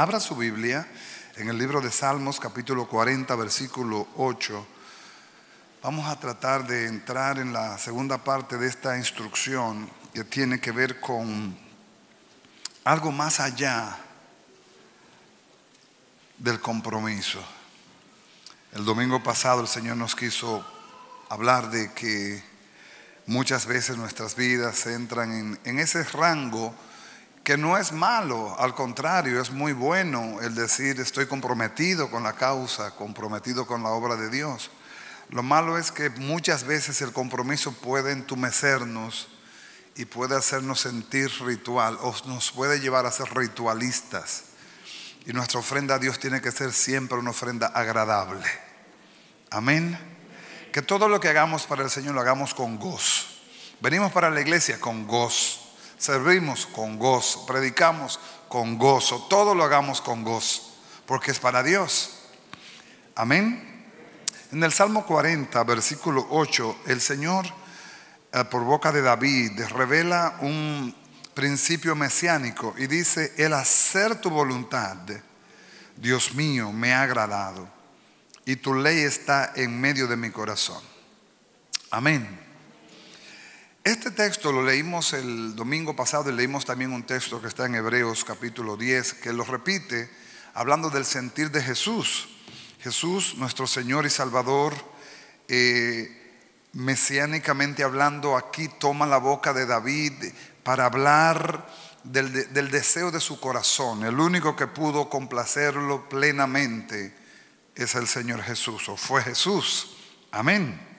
Abra su Biblia en el libro de Salmos capítulo 40 versículo 8. Vamos a tratar de entrar en la segunda parte de esta instrucción que tiene que ver con algo más allá del compromiso. El domingo pasado el Señor nos quiso hablar de que muchas veces nuestras vidas entran en, en ese rango que no es malo, al contrario, es muy bueno el decir estoy comprometido con la causa, comprometido con la obra de Dios. Lo malo es que muchas veces el compromiso puede entumecernos y puede hacernos sentir ritual o nos puede llevar a ser ritualistas. Y nuestra ofrenda a Dios tiene que ser siempre una ofrenda agradable. Amén. Que todo lo que hagamos para el Señor lo hagamos con gozo. Venimos para la iglesia con gozo. Servimos con gozo, predicamos con gozo, todo lo hagamos con gozo, porque es para Dios. Amén. En el Salmo 40, versículo 8, el Señor, eh, por boca de David, revela un principio mesiánico y dice, el hacer tu voluntad, Dios mío, me ha agradado y tu ley está en medio de mi corazón. Amén. Este texto lo leímos el domingo pasado y leímos también un texto que está en Hebreos capítulo 10 que lo repite hablando del sentir de Jesús. Jesús, nuestro Señor y Salvador, eh, mesiánicamente hablando, aquí toma la boca de David para hablar del, del deseo de su corazón. El único que pudo complacerlo plenamente es el Señor Jesús, o fue Jesús. Amén.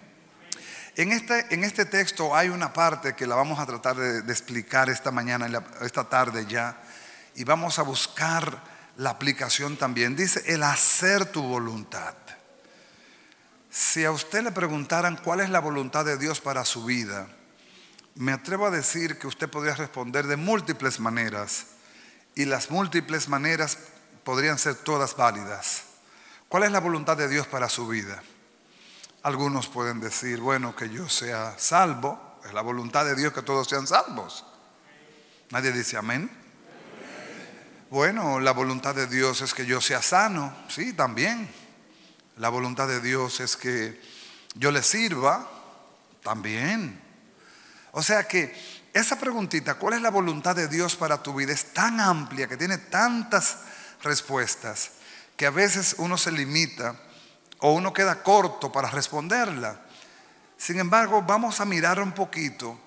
En este, en este texto hay una parte que la vamos a tratar de, explicar esta mañana, esta tarde ya, y vamos a buscar la aplicación también. Dice, el hacer tu voluntad. Si a usted le preguntaran cuál es la voluntad de Dios para su vida, me atrevo a decir que usted podría responder de múltiples maneras, y las múltiples maneras podrían ser todas válidas. ¿Cuál es la voluntad de Dios para su vida? Algunos pueden decir, bueno, que yo sea salvo, es la voluntad de Dios que todos sean salvos. Nadie dice amén. Bueno, la voluntad de Dios es que yo sea sano, sí, también. La voluntad de Dios es que yo le sirva, también. O sea que esa preguntita, ¿cuál es la voluntad de Dios para tu vida? Es tan amplia, que tiene tantas respuestas, que a veces uno se limita o uno queda corto para responderla. Sin embargo, vamos a mirar un poquito,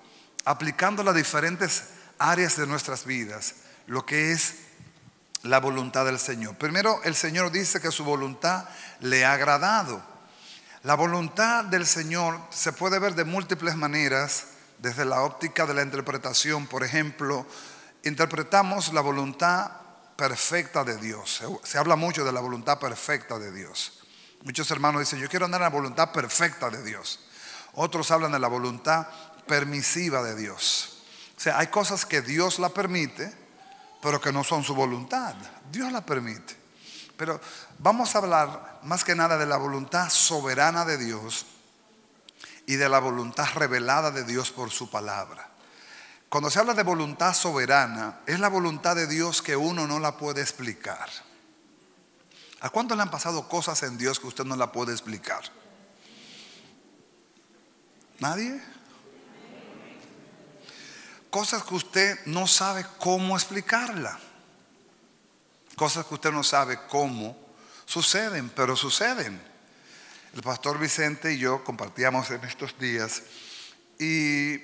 aplicando las diferentes áreas de nuestras vidas, lo que es la voluntad del Señor. Primero, el Señor dice que su voluntad le ha agradado. La voluntad del Señor se puede ver de múltiples maneras, desde la óptica de la interpretación. Por ejemplo, interpretamos la voluntad perfecta de Dios. Se, habla mucho de la voluntad perfecta de Dios. Muchos hermanos dicen, yo quiero andar en la voluntad perfecta de Dios. Otros hablan de la voluntad permisiva de Dios. O sea, hay cosas que Dios la permite, pero que no son su voluntad. Dios la permite. Pero vamos a hablar más que nada de la voluntad soberana de Dios y de la voluntad revelada de Dios por su palabra. Cuando se habla de voluntad soberana, es la voluntad de Dios que uno no la puede explicar. ¿A cuánto le han pasado cosas en Dios que usted no la puede explicar? ¿Nadie? Cosas que usted no sabe cómo explicarla. Cosas que usted no sabe cómo suceden, pero suceden. El pastor Vicente y yo compartíamos en estos días y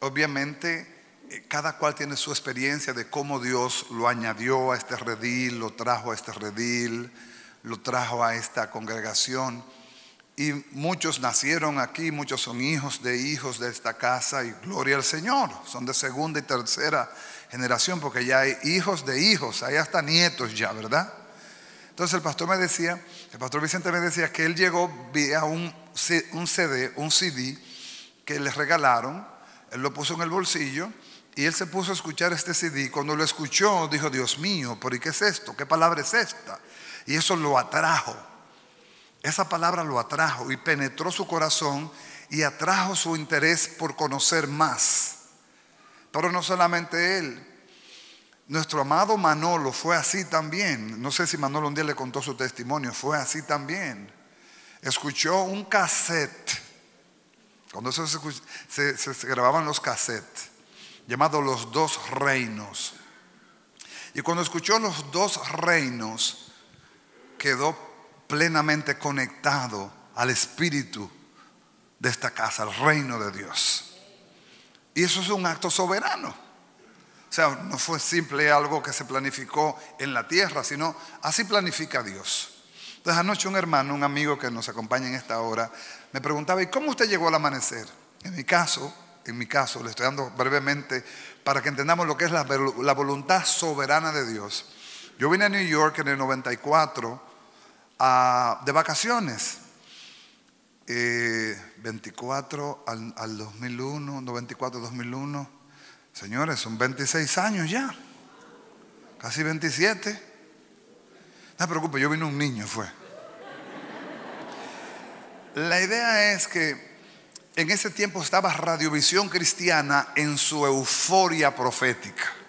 obviamente eh, cada cual tiene su experiencia de cómo Dios lo añadió a este redil, lo trajo a este redil, lo trajo a esta congregación. Y muchos nacieron aquí, muchos son hijos de hijos de esta casa y gloria al Señor. Son de segunda y tercera generación porque ya hay hijos de hijos, hay hasta nietos ya, ¿verdad? Entonces el pastor me decía, el pastor Vicente me decía que él llegó vía un, un CD, un CD que le regalaron, él lo puso en el bolsillo y él se puso a escuchar este CD. Cuando lo escuchó dijo, Dios mío, ¿por qué es esto? ¿Qué palabra es esta? Y eso lo atrajo. Esa palabra lo atrajo y penetró su corazón y atrajo su interés por conocer más. Pero no solamente él. Nuestro amado Manolo fue así también. No sé si Manolo un día le contó su testimonio, fue así también. Escuchó un cassette, cuando se, se grababan los cassettes, llamado Los Dos Reinos. Y cuando escuchó Los Dos Reinos, quedó plenamente conectado al espíritu de esta casa, al reino de Dios. Y eso es un acto soberano. O sea, no fue simple algo que se planificó en la tierra, sino así planifica Dios. Entonces anoche un hermano, un amigo que nos acompaña en esta hora, me preguntaba, ¿y cómo usted llegó al amanecer? En mi caso, en mi caso, le estoy dando brevemente para que entendamos lo que es la, la voluntad soberana de Dios. Yo vine a New York en el 94 de vacaciones. 24 eh, al, 2001, 94, 2001. Señores, son 26 años ya. Casi 27. No se preocupe, yo vine un niño, fue. La idea es que en ese tiempo estaba Radiovisión Cristiana en su euforia profética.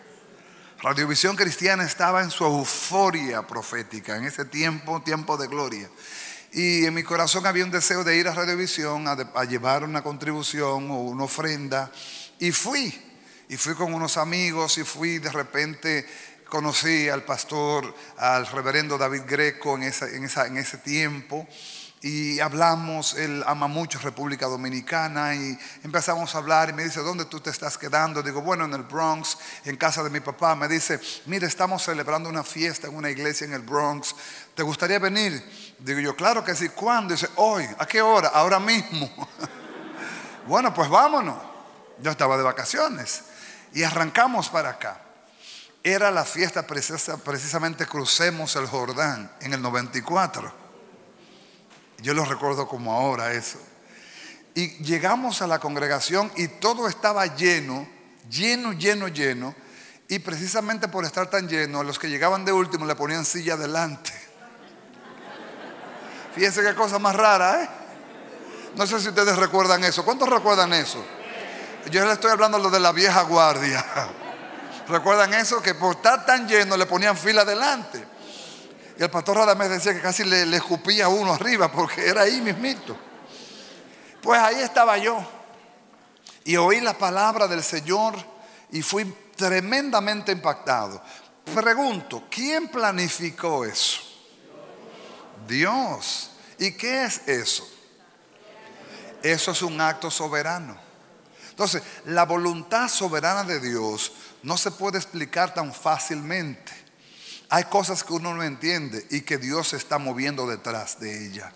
Radiovisión Cristiana estaba en su euforia profética, en ese tiempo, tiempo de gloria. Y en mi corazón había un deseo de ir a Radiovisión a, llevar una contribución o una ofrenda. Y fui, y fui con unos amigos y fui de repente conocí al pastor, al reverendo David Greco en, esa, en, esa, en ese tiempo y hablamos, él ama mucho República Dominicana y empezamos a hablar y me dice, ¿dónde tú te estás quedando? Digo, bueno, en el Bronx, en casa de mi papá. Me dice, mire, estamos celebrando una fiesta en una iglesia en el Bronx. ¿Te gustaría venir? Digo yo, claro que sí. ¿Cuándo? Dice, hoy. ¿A qué hora? Ahora mismo. bueno, pues vámonos. Yo estaba de vacaciones y arrancamos para acá. Era la fiesta precisamente crucemos el Jordán en el 94. Yo lo recuerdo como ahora eso. Y llegamos a la congregación y todo estaba lleno, lleno, lleno, lleno. Y precisamente por estar tan lleno, los que llegaban de último le ponían silla adelante. Fíjense qué cosa más rara, ¿eh? No sé si ustedes recuerdan eso. ¿Cuántos recuerdan eso? Yo les estoy hablando lo de la vieja guardia. ¿Recuerdan eso? Que por estar tan lleno le ponían fila adelante. Y el pastor Radamés decía que casi le, le escupía uno arriba porque era ahí mismito. Pues ahí estaba yo. Y oí la palabra del Señor y fui tremendamente impactado. Pregunto, ¿quién planificó eso? Dios. ¿Y qué es eso? Eso es un acto soberano. Entonces, la voluntad soberana de Dios no se puede explicar tan fácilmente. Hay cosas que uno no entiende y que Dios se está moviendo detrás de ella.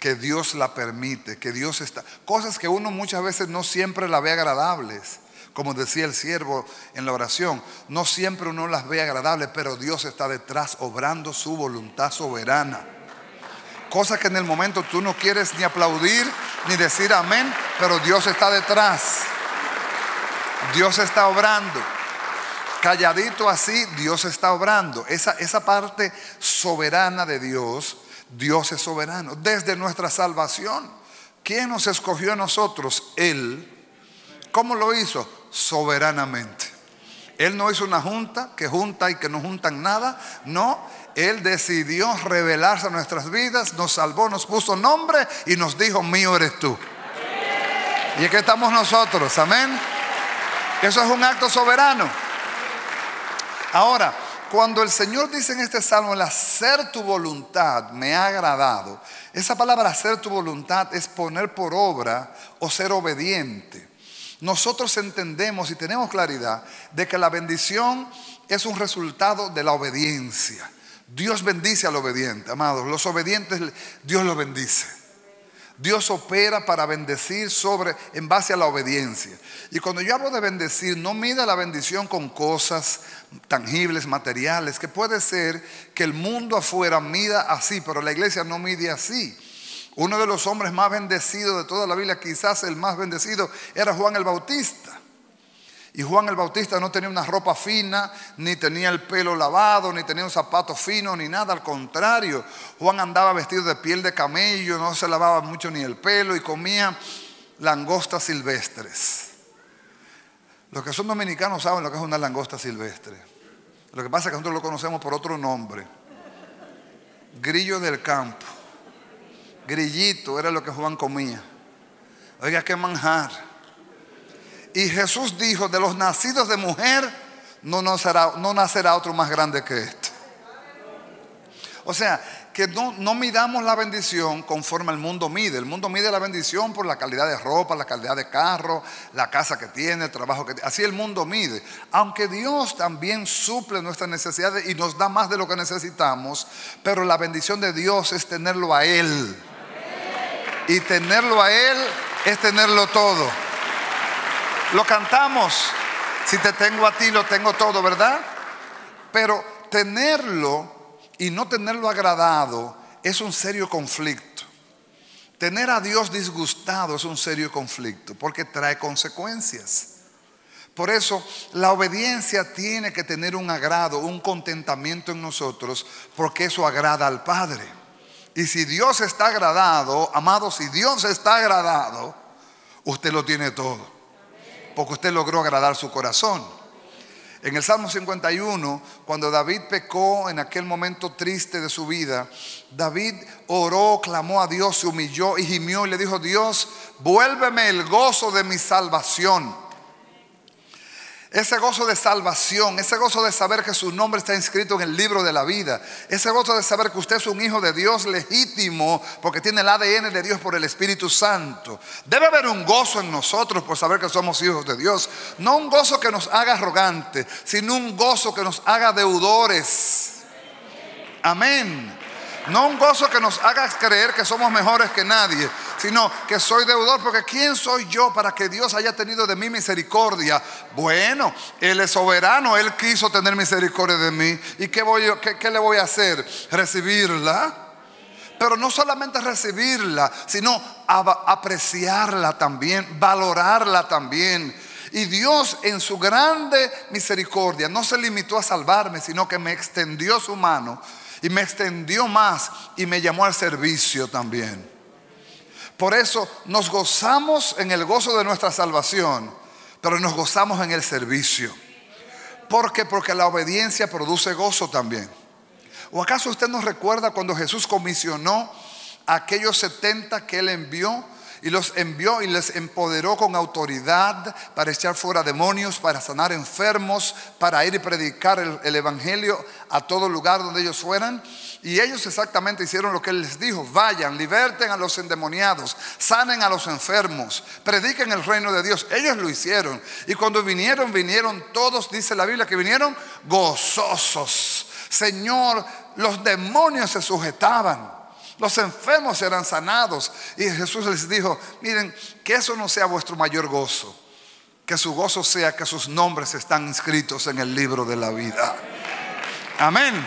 Que Dios la permite, que Dios está... Cosas que uno muchas veces no siempre la ve agradables. Como decía el siervo en la oración, no siempre uno las ve agradables, pero Dios está detrás obrando su voluntad soberana. Cosas que en el momento tú no quieres ni aplaudir ni decir amén, pero Dios está detrás. Dios está obrando calladito así, Dios está obrando. Esa, esa parte soberana de Dios, Dios es soberano. Desde nuestra salvación, ¿quién nos escogió a nosotros? Él. ¿Cómo lo hizo? Soberanamente. Él no hizo una junta que junta y que no juntan nada. No, Él decidió revelarse a nuestras vidas, nos salvó, nos puso nombre y nos dijo, mío eres tú. Y aquí estamos nosotros, amén. Eso es un acto soberano. Ahora, cuando el Señor dice en este salmo, el hacer tu voluntad me ha agradado, esa palabra hacer tu voluntad es poner por obra o ser obediente. Nosotros entendemos y tenemos claridad de que la bendición es un resultado de la obediencia. Dios bendice al obediente, amados. Los obedientes, Dios los bendice. Dios opera para bendecir sobre en base a la obediencia. Y cuando yo hablo de bendecir, no mida la bendición con cosas tangibles, materiales, que puede ser que el mundo afuera mida así, pero la iglesia no mide así. Uno de los hombres más bendecidos de toda la Biblia, quizás el más bendecido, era Juan el Bautista. Y Juan el Bautista no tenía una ropa fina, ni tenía el pelo lavado, ni tenía un zapato fino, ni nada. Al contrario, Juan andaba vestido de piel de camello, no se lavaba mucho ni el pelo y comía langostas silvestres. Los que son dominicanos saben lo que es una langosta silvestre. Lo que pasa es que nosotros lo conocemos por otro nombre. Grillo del campo. Grillito era lo que Juan comía. Oiga, qué manjar. Y Jesús dijo, de los nacidos de mujer, no nacerá, otro más grande que este. O sea, que no, no, midamos la bendición conforme el mundo mide. El mundo mide la bendición por la calidad de ropa, la calidad de carro, la casa que tiene, el trabajo que tiene. Así el mundo mide. Aunque Dios también suple nuestras necesidades y nos da más de lo que necesitamos, pero la bendición de Dios es tenerlo a Él. Y tenerlo a Él es tenerlo todo. Lo cantamos. Si te tengo a ti, lo tengo todo, ¿verdad? Pero tenerlo y no tenerlo agradado es un serio conflicto. Tener a Dios disgustado es un serio conflicto porque trae consecuencias. Por eso la obediencia tiene que tener un agrado, un contentamiento en nosotros, porque eso agrada al Padre. Y si Dios está agradado, amado, si Dios está agradado, usted lo tiene todo. Porque usted logró agradar su corazón. En el Salmo 51, cuando David pecó en aquel momento triste de su vida, David oró, clamó a Dios, se humilló y gimió y le dijo, Dios, vuélveme el gozo de mi salvación ese gozo de salvación, ese gozo de saber que su nombre está inscrito en el libro de la vida, ese gozo de saber que usted es un hijo de Dios legítimo porque tiene el ADN de Dios por el Espíritu Santo. Debe haber un gozo en nosotros por saber que somos hijos de Dios. No un gozo que nos haga arrogante, sino un gozo que nos haga deudores. Amén. No un gozo que nos haga creer que somos mejores que nadie, sino que soy deudor, porque ¿quién soy yo para que Dios haya tenido de mí misericordia? Bueno, Él es soberano, Él quiso tener misericordia de mí. ¿Y qué, qué, le voy a hacer? ¿Recibirla? Pero no solamente recibirla, sino apreciarla también, valorarla también. Y Dios en su grande misericordia no se limitó a salvarme, sino que me extendió su mano y me extendió más y me llamó al servicio también. Por eso nos gozamos en el gozo de nuestra salvación, pero nos gozamos en el servicio. ¿Por qué? Porque la obediencia produce gozo también. ¿O acaso usted nos recuerda cuando Jesús comisionó a aquellos 70 que él envió? Y los envió y les empoderó con autoridad para echar fuera demonios, para sanar enfermos, para ir y predicar el, Evangelio a todo lugar donde ellos fueran. Y ellos exactamente hicieron lo que Él les dijo, vayan, liberten a los endemoniados, sanen a los enfermos, prediquen el reino de Dios. Ellos lo hicieron. Y cuando vinieron, vinieron todos, dice la Biblia, que vinieron gozosos. Señor, los demonios se sujetaban. Los enfermos serán sanados. Y Jesús les dijo, miren, que eso no sea vuestro mayor gozo. Que su gozo sea que sus nombres están inscritos en el libro de la vida. Amén.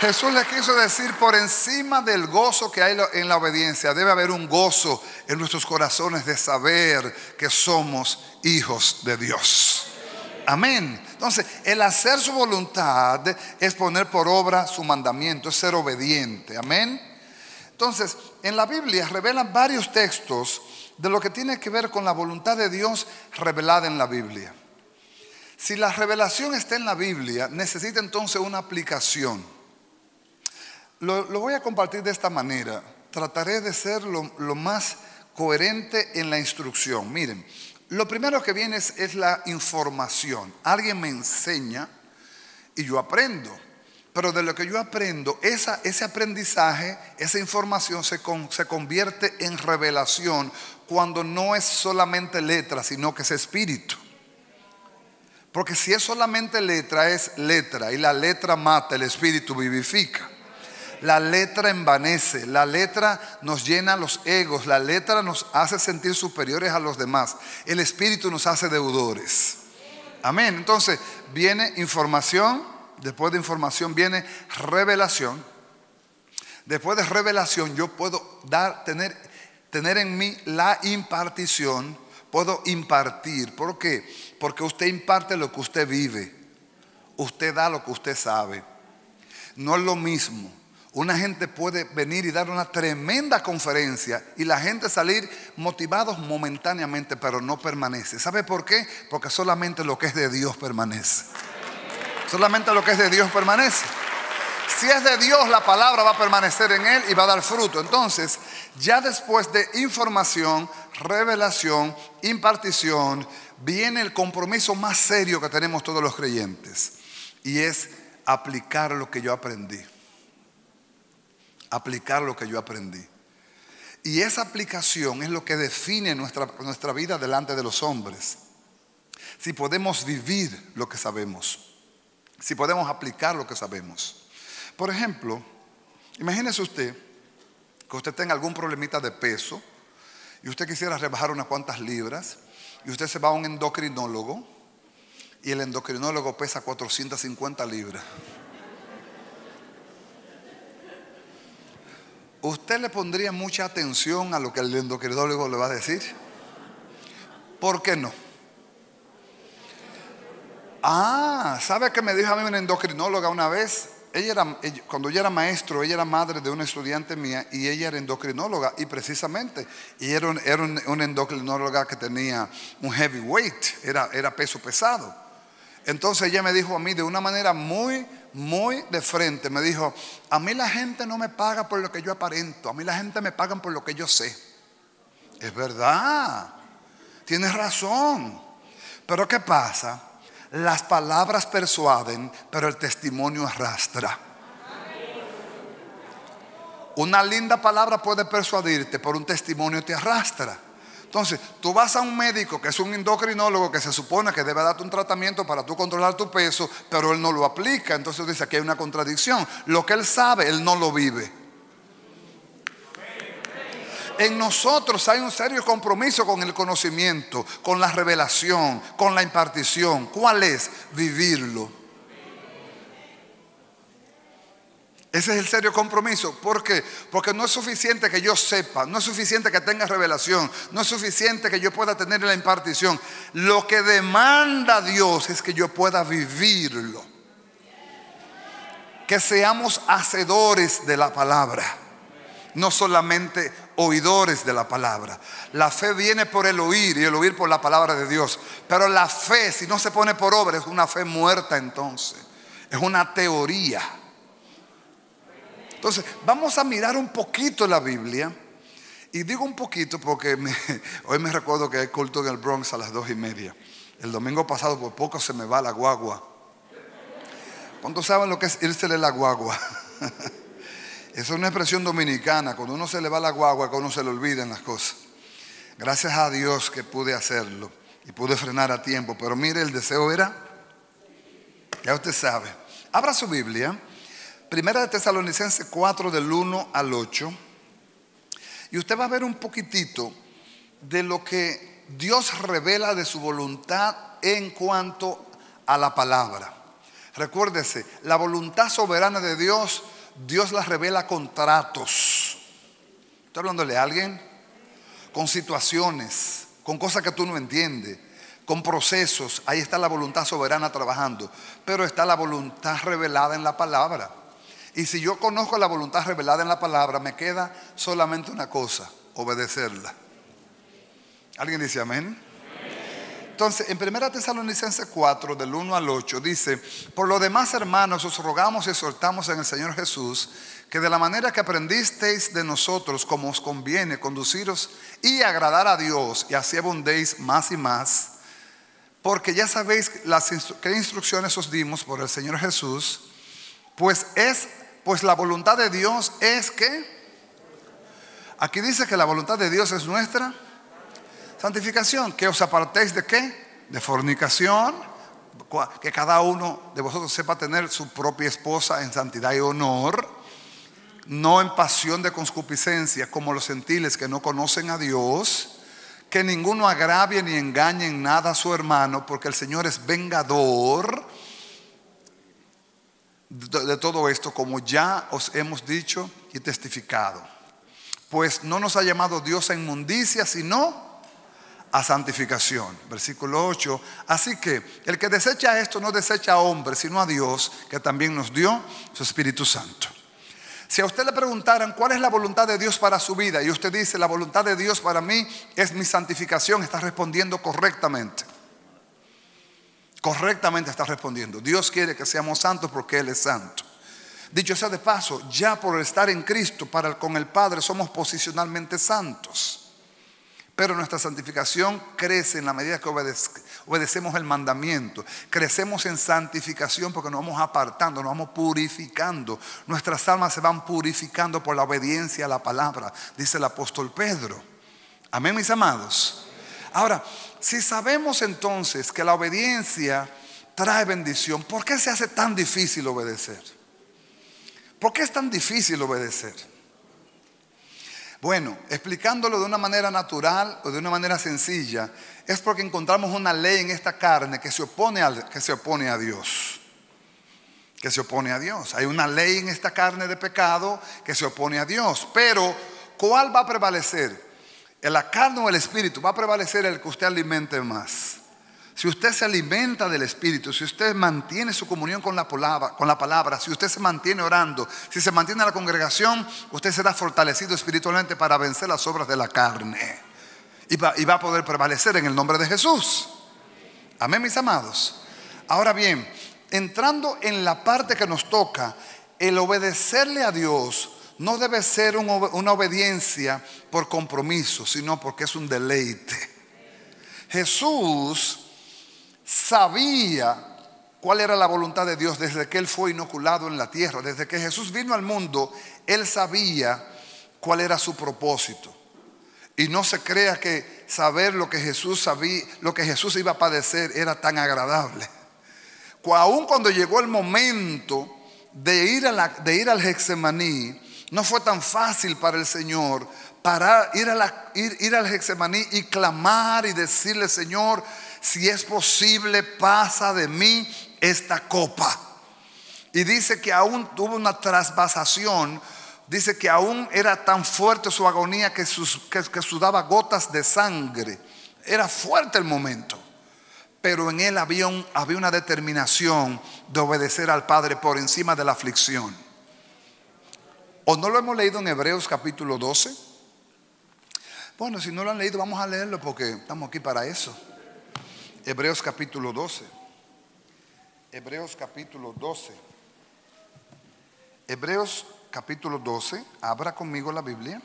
Jesús le quiso decir, por encima del gozo que hay en la obediencia, debe haber un gozo en nuestros corazones de saber que somos hijos de Dios. Amén. Entonces, el hacer su voluntad es poner por obra su mandamiento, es ser obediente. Amén. Entonces, en la Biblia revelan varios textos de lo que tiene que ver con la voluntad de Dios revelada en la Biblia. Si la revelación está en la Biblia, necesita entonces una aplicación. Lo, voy a compartir de esta manera. Trataré de ser lo más coherente en la instrucción. Miren, lo primero que viene es, la información. Alguien me enseña y yo aprendo. Pero de lo que yo aprendo, ese aprendizaje, esa información se, se convierte en revelación cuando no es solamente letra, sino que es espíritu. Porque si es solamente letra, es letra. Y la letra mata, el espíritu vivifica. La letra envanece, la letra nos llena los egos, la letra nos hace sentir superiores a los demás, el espíritu nos hace deudores. Amén. Entonces viene información, después de información viene revelación. Después de revelación yo puedo dar, tener, tener en mí la impartición, puedo impartir. ¿Por qué? Porque usted imparte lo que usted vive, usted da lo que usted sabe. No es lo mismo Una gente puede venir y dar una tremenda conferencia y la gente salir motivados momentáneamente, pero no permanece. ¿Sabe por qué? Porque solamente lo que es de Dios permanece. Solamente lo que es de Dios permanece. Si es de Dios, la palabra va a permanecer en él y va a dar fruto. Entonces, ya después de información, revelación, impartición, viene el compromiso más serio que tenemos todos los creyentes. Y es aplicar lo que yo aprendí. Aplicar lo que yo aprendí. Y esa aplicación es lo que define nuestra, nuestra vida delante de los hombres. Si podemos vivir lo que sabemos. Si podemos aplicar lo que sabemos. Por ejemplo, imagínese usted que usted tenga algún problemita de peso y usted quisiera rebajar unas cuantas libras y usted se va a un endocrinólogo y el endocrinólogo pesa 450 libras. ¿Usted le pondría mucha atención a lo que el endocrinólogo le va a decir? ¿Por qué no? Ah, ¿sabe qué me dijo a mí una endocrinóloga una vez? Ella era, cuando yo era maestro, ella era madre de una estudiante mía y ella era endocrinóloga y precisamente, y era, era una endocrinóloga que tenía un heavy weight, era, era peso pesado. Entonces ella me dijo a mí de una manera muy, muy de frente, me dijo, a mí la gente no me paga por lo que yo aparento, a mí la gente me paga por lo que yo sé. Es verdad, tienes razón. Pero ¿qué pasa? Las palabras persuaden, pero el testimonio arrastra. Una linda palabra puede persuadirte, pero un testimonio te arrastra. Entonces, tú vas a un médico que es un endocrinólogo que se supone que debe darte un tratamiento para tú controlar tu peso, pero él no lo aplica. Entonces dice que hay una contradicción. Lo que él sabe, él no lo vive. En nosotros hay un serio compromiso con el conocimiento, con la revelación, con la impartición. ¿Cuál es? Vivirlo. Ese es el serio compromiso. ¿Por qué? Porque no es suficiente que yo sepa, no es suficiente que tenga revelación, no es suficiente que yo pueda tener la impartición. Lo que demanda Dios es que yo pueda vivirlo. Que seamos hacedores de la palabra, no solamente oidores de la palabra. La fe viene por el oír y el oír por la palabra de Dios. Pero la fe, si no se pone por obra, es una fe muerta entonces. Es una teoría. Entonces, vamos a mirar un poquito la Biblia. Y digo un poquito porque hoy me recuerdo que hay culto en el Bronx a las dos y media. El domingo pasado por poco se me va la guagua. ¿Cuántos saben lo que es irse la guagua? Esa es una expresión dominicana. Cuando uno se le va la guagua, que uno se le olvidan las cosas. Gracias a Dios que pude hacerlo y pude frenar a tiempo. Pero mire, el deseo era, ya usted sabe. Abra su Biblia, Primera de Tesalonicenses 4 del 1 al 8. Y usted va a ver un poquitito de lo que Dios revela de su voluntad en cuanto a la palabra. Recuérdese, la voluntad soberana de Dios Dios las revela con tratos. ¿Estoy hablándole a alguien? Con situaciones, con cosas que tú no entiendes, con procesos. Ahí está la voluntad soberana trabajando. Pero está la voluntad revelada en la palabra. Y si yo conozco la voluntad revelada en la palabra, me queda solamente una cosa, obedecerla. ¿Alguien dice amén? Entonces, en 1 Tesalonicenses 4, del 1 al 8, dice, por lo demás, hermanos, os rogamos y exhortamos en el Señor Jesús, que de la manera que aprendisteis de nosotros, como os conviene, conduciros y agradar a Dios, y así abundéis más y más, porque ya sabéis las qué instrucciones os dimos por el Señor Jesús, pues es, pues la voluntad de Dios es que, aquí dice que la voluntad de Dios es nuestra Santificación, que os apartéis de qué? De fornicación, que cada uno de vosotros sepa tener su propia esposa en santidad y honor, no en pasión de concupiscencia como los gentiles que no conocen a Dios, que ninguno agravie ni engañe en nada a su hermano, porque el Señor es vengador de todo esto, como ya os hemos dicho y testificado. Pues no nos ha llamado Dios a inmundicia, sino a santificación. Versículo 8. Así que el que desecha esto no desecha a hombre, sino a Dios, que también nos dio su Espíritu Santo. Si a usted le preguntaran cuál es la voluntad de Dios para su vida y usted dice la voluntad de Dios para mí es mi santificación, está respondiendo correctamente. Correctamente está respondiendo. Dios quiere que seamos santos porque Él es santo. Dicho sea de paso, ya por estar en Cristo para con el Padre somos posicionalmente santos. Pero nuestra santificación crece en la medida que obedecemos el mandamiento. Crecemos en santificación porque nos vamos apartando, nos vamos purificando. Nuestras almas se van purificando por la obediencia a la palabra, dice el apóstol Pedro. Amén, mis amados. Ahora, si sabemos entonces que la obediencia trae bendición, ¿por qué se hace tan difícil obedecer? ¿Por qué es tan difícil obedecer? Bueno, explicándolo de una manera natural o de una manera sencilla, es porque encontramos una ley en esta carne que se opone, que se opone a Dios. Que se opone a Dios. Hay una ley en esta carne de pecado que se opone a Dios. Pero, ¿cuál va a prevalecer? ¿La carne o el espíritu? Va a prevalecer el que usted alimente más. Si usted se alimenta del Espíritu, si usted mantiene su comunión con la, palabra, con la palabra, si usted se mantiene orando, si se mantiene en la congregación, usted será fortalecido espiritualmente para vencer las obras de la carne. Y va, y va a poder prevalecer en el nombre de Jesús. Amén, mis amados. Ahora bien, entrando en la parte que nos toca, el obedecerle a Dios no debe ser una obediencia por compromiso, sino porque es un deleite. Jesús sabía cuál era la voluntad de Dios desde que Él fue inoculado en la tierra. Desde que Jesús vino al mundo, Él sabía cuál era su propósito. Y no se crea que saber lo que Jesús sabía, lo que Jesús iba a padecer era tan agradable. Aún cuando llegó el momento de ir, de ir al Hexemaní, no fue tan fácil para el Señor para ir, a ir, ir al Hexemaní y clamar y decirle, Señor, si es posible, pasa de mí esta copa. Y dice que aún tuvo una trasvasación, dice que aún era tan fuerte su agonía que, que sudaba gotas de sangre. Era fuerte el momento, pero en él había, había una determinación de obedecer al Padre por encima de la aflicción. ¿O no lo hemos leído en Hebreos capítulo 12? Bueno, si no lo han leído, vamos a leerlo porque estamos aquí para eso. Hebreos capítulo 12. Hebreos capítulo 12. Hebreos capítulo 12. Abra conmigo la Biblia.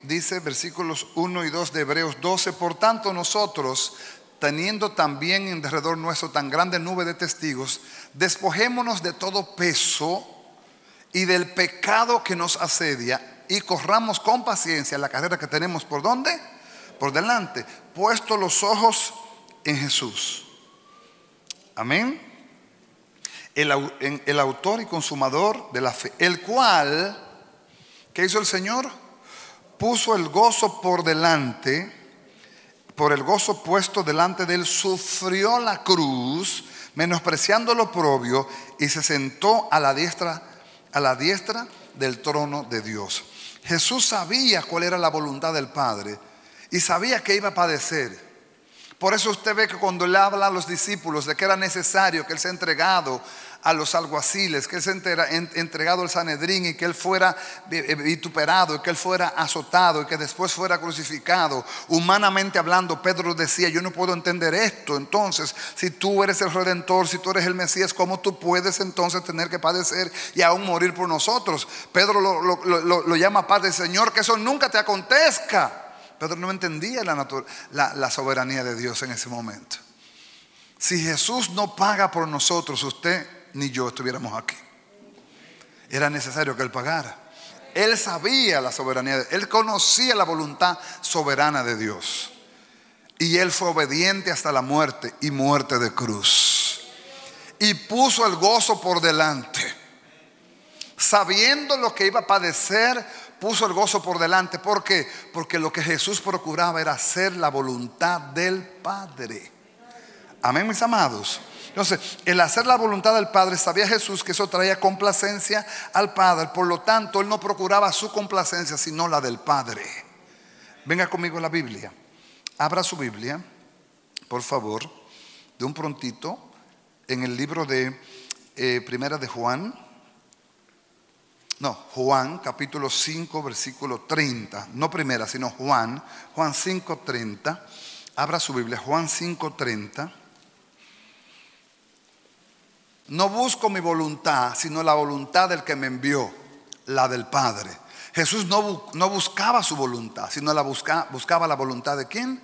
Dice versículos 1 y 2 de Hebreos 12. Por tanto nosotros, teniendo también en derredor nuestro tan grande nube de testigos, despojémonos de todo peso y del pecado que nos asedia y corramos con paciencia la carrera que tenemos por dónde? Por delante, puesto los ojos en Jesús. Amén. El, autor y consumador de la fe, el cual, ¿qué hizo el Señor? Puso el gozo por delante, por el gozo puesto delante de él, sufrió la cruz, menospreciando lo propio, y se sentó a la diestra, a la diestra del trono de Dios. Jesús sabía cuál era la voluntad del Padre y sabía que iba a padecer. Por eso usted ve que cuando le habla a los discípulos de que era necesario que él sea entregado a los alguaciles, que él sea entregado al Sanedrín y que él fuera vituperado y que él fuera azotado y que después fuera crucificado, humanamente hablando, Pedro decía, yo no puedo entender esto. Entonces, si tú eres el redentor, si tú eres el Mesías, ¿cómo tú puedes entonces tener que padecer y aún morir por nosotros? Pedro lo, llama Padre, Señor, que eso nunca te acontezca. Pedro no entendía la, soberanía de Dios en ese momento. Si Jesús no paga por nosotros, usted ni yo estuviéramos aquí. Era necesario que Él pagara. Él sabía la soberanía, Él conocía la voluntad soberana de Dios. Y Él fue obediente hasta la muerte y muerte de cruz. Y puso el gozo por delante. Sabiendo lo que iba a padecer puso el gozo por delante. ¿Por qué? Porque lo que Jesús procuraba era hacer la voluntad del Padre. Amén, mis amados. Entonces, el hacer la voluntad del Padre, sabía Jesús que eso traía complacencia al Padre. Por lo tanto, Él no procuraba su complacencia, sino la del Padre. Venga conmigo a la Biblia. Abra su Biblia, por favor, de un prontito, en el libro de eh, Primera de Juan no, Juan capítulo 5, versículo 30, no primera, sino Juan, Juan 5, 30. Abra su Biblia, Juan 5, 30. No busco mi voluntad, sino la voluntad del que me envió, la del Padre. Jesús no, no buscaba su voluntad, sino la buscaba la voluntad de quién?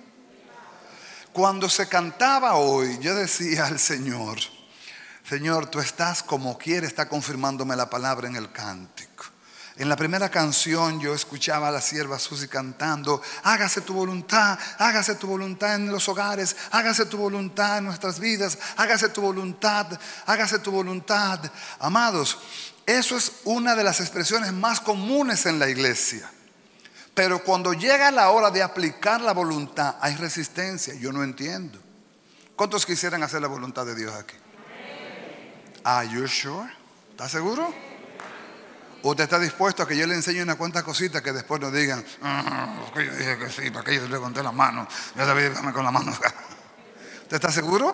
Cuando se cantaba hoy, yo decía al Señor, Señor, tú estás como quieres, está confirmándome la palabra en el cántico. En la primera canción yo escuchaba a la sierva Susi cantando, hágase tu voluntad, hágase tu voluntad en los hogares, hágase tu voluntad en nuestras vidas, hágase tu voluntad, hágase tu voluntad. Amados, eso es una de las expresiones más comunes en la iglesia. Pero cuando llega la hora de aplicar la voluntad, hay resistencia. Yo no entiendo. ¿Cuántos quisieran hacer la voluntad de Dios aquí? Are you sure? ¿Está seguro? ¿Usted está dispuesto a que yo le enseñe una cuanta cositas que después nos digan, ah, yo dije que sí, para que yo le conté la mano, yo con la mano. ¿Usted está seguro?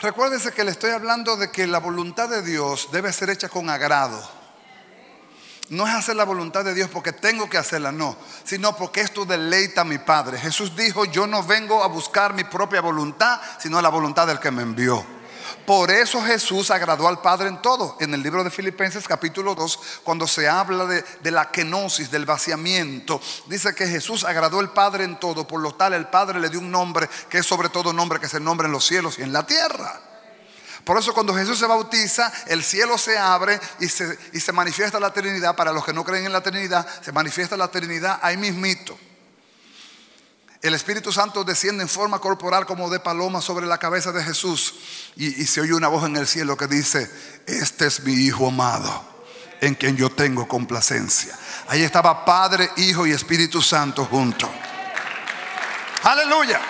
Recuérdese que le estoy hablando de que la voluntad de Dios debe ser hecha con agrado. No es hacer la voluntad de Dios porque tengo que hacerla, no, sino porque esto deleita a mi Padre. Jesús dijo, yo no vengo a buscar mi propia voluntad, sino la voluntad del que me envió. Por eso Jesús agradó al Padre en todo. En el libro de Filipenses capítulo 2, cuando se habla de, la kenosis, del vaciamiento, dice que Jesús agradó al Padre en todo. Por lo tal el Padre le dio un nombre que es sobre todo nombre que se nombra en los cielos y en la tierra. Por eso cuando Jesús se bautiza, el cielo se abre y se, y se manifiesta la Trinidad. Para los que no creen en la Trinidad, se manifiesta la Trinidad ahí mismito. El Espíritu Santo desciende en forma corporal como de paloma sobre la cabeza de Jesús. Y, se oye una voz en el cielo que dice, este es mi Hijo amado, en quien yo tengo complacencia. Ahí estaba Padre, Hijo y Espíritu Santo juntos. Aleluya.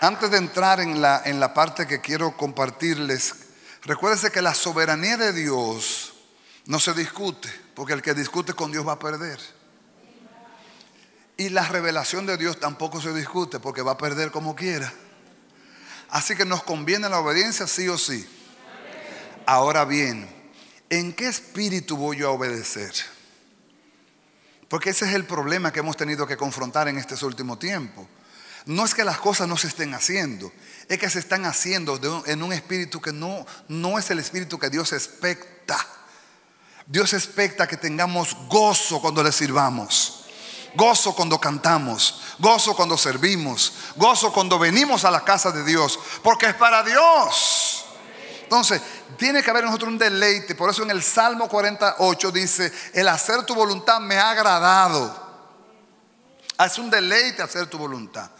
Antes de entrar en la, en la parte que quiero compartirles, recuérdense que la soberanía de Dios no se discute. Porque el que discute con Dios va a perder. Y la revelación de Dios tampoco se discute porque va a perder como quiera. Así que nos conviene la obediencia sí o sí. Ahora bien, ¿en qué espíritu voy a obedecer? Porque ese es el problema que hemos tenido que confrontar en este último tiempo. No es que las cosas no se estén haciendo, es que se están haciendo en un espíritu que no, no es el espíritu que Dios expecta. Dios expecta que tengamos gozo cuando le sirvamos. Gozo cuando cantamos, gozo cuando servimos, gozo cuando venimos a la casa de Dios, porque es para Dios. Entonces, tiene que haber en nosotros un deleite. Por eso en el Salmo 48 dice, el hacer tu voluntad me ha agradado. Es un deleite hacer tu voluntad.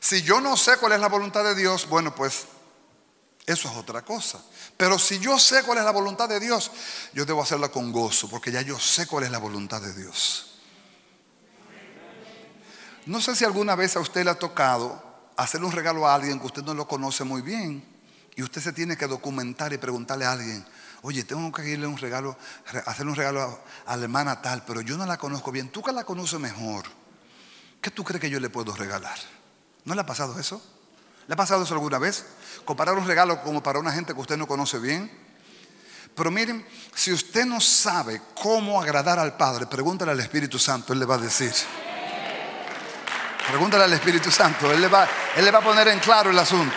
Si yo no sé cuál es la voluntad de Dios, bueno, pues eso es otra cosa. Pero si yo sé cuál es la voluntad de Dios, yo debo hacerla con gozo, porque ya yo sé cuál es la voluntad de Dios. No sé si alguna vez a usted le ha tocado hacerle un regalo a alguien que usted no lo conoce muy bien y usted se tiene que documentar y preguntarle a alguien, oye, tengo que irle un regalo, hacerle un regalo a la hermana tal, pero yo no la conozco bien, tú que la conoces mejor, ¿qué tú crees que yo le puedo regalar? ¿No le ha pasado eso? ¿Le ha pasado eso alguna vez? Comparar un regalo como para una gente que usted no conoce bien. Pero miren, si usted no sabe cómo agradar al Padre, pregúntale al Espíritu Santo, Él le va a decir. Pregúntale al Espíritu Santo, Él le va, él le va a poner en claro el asunto.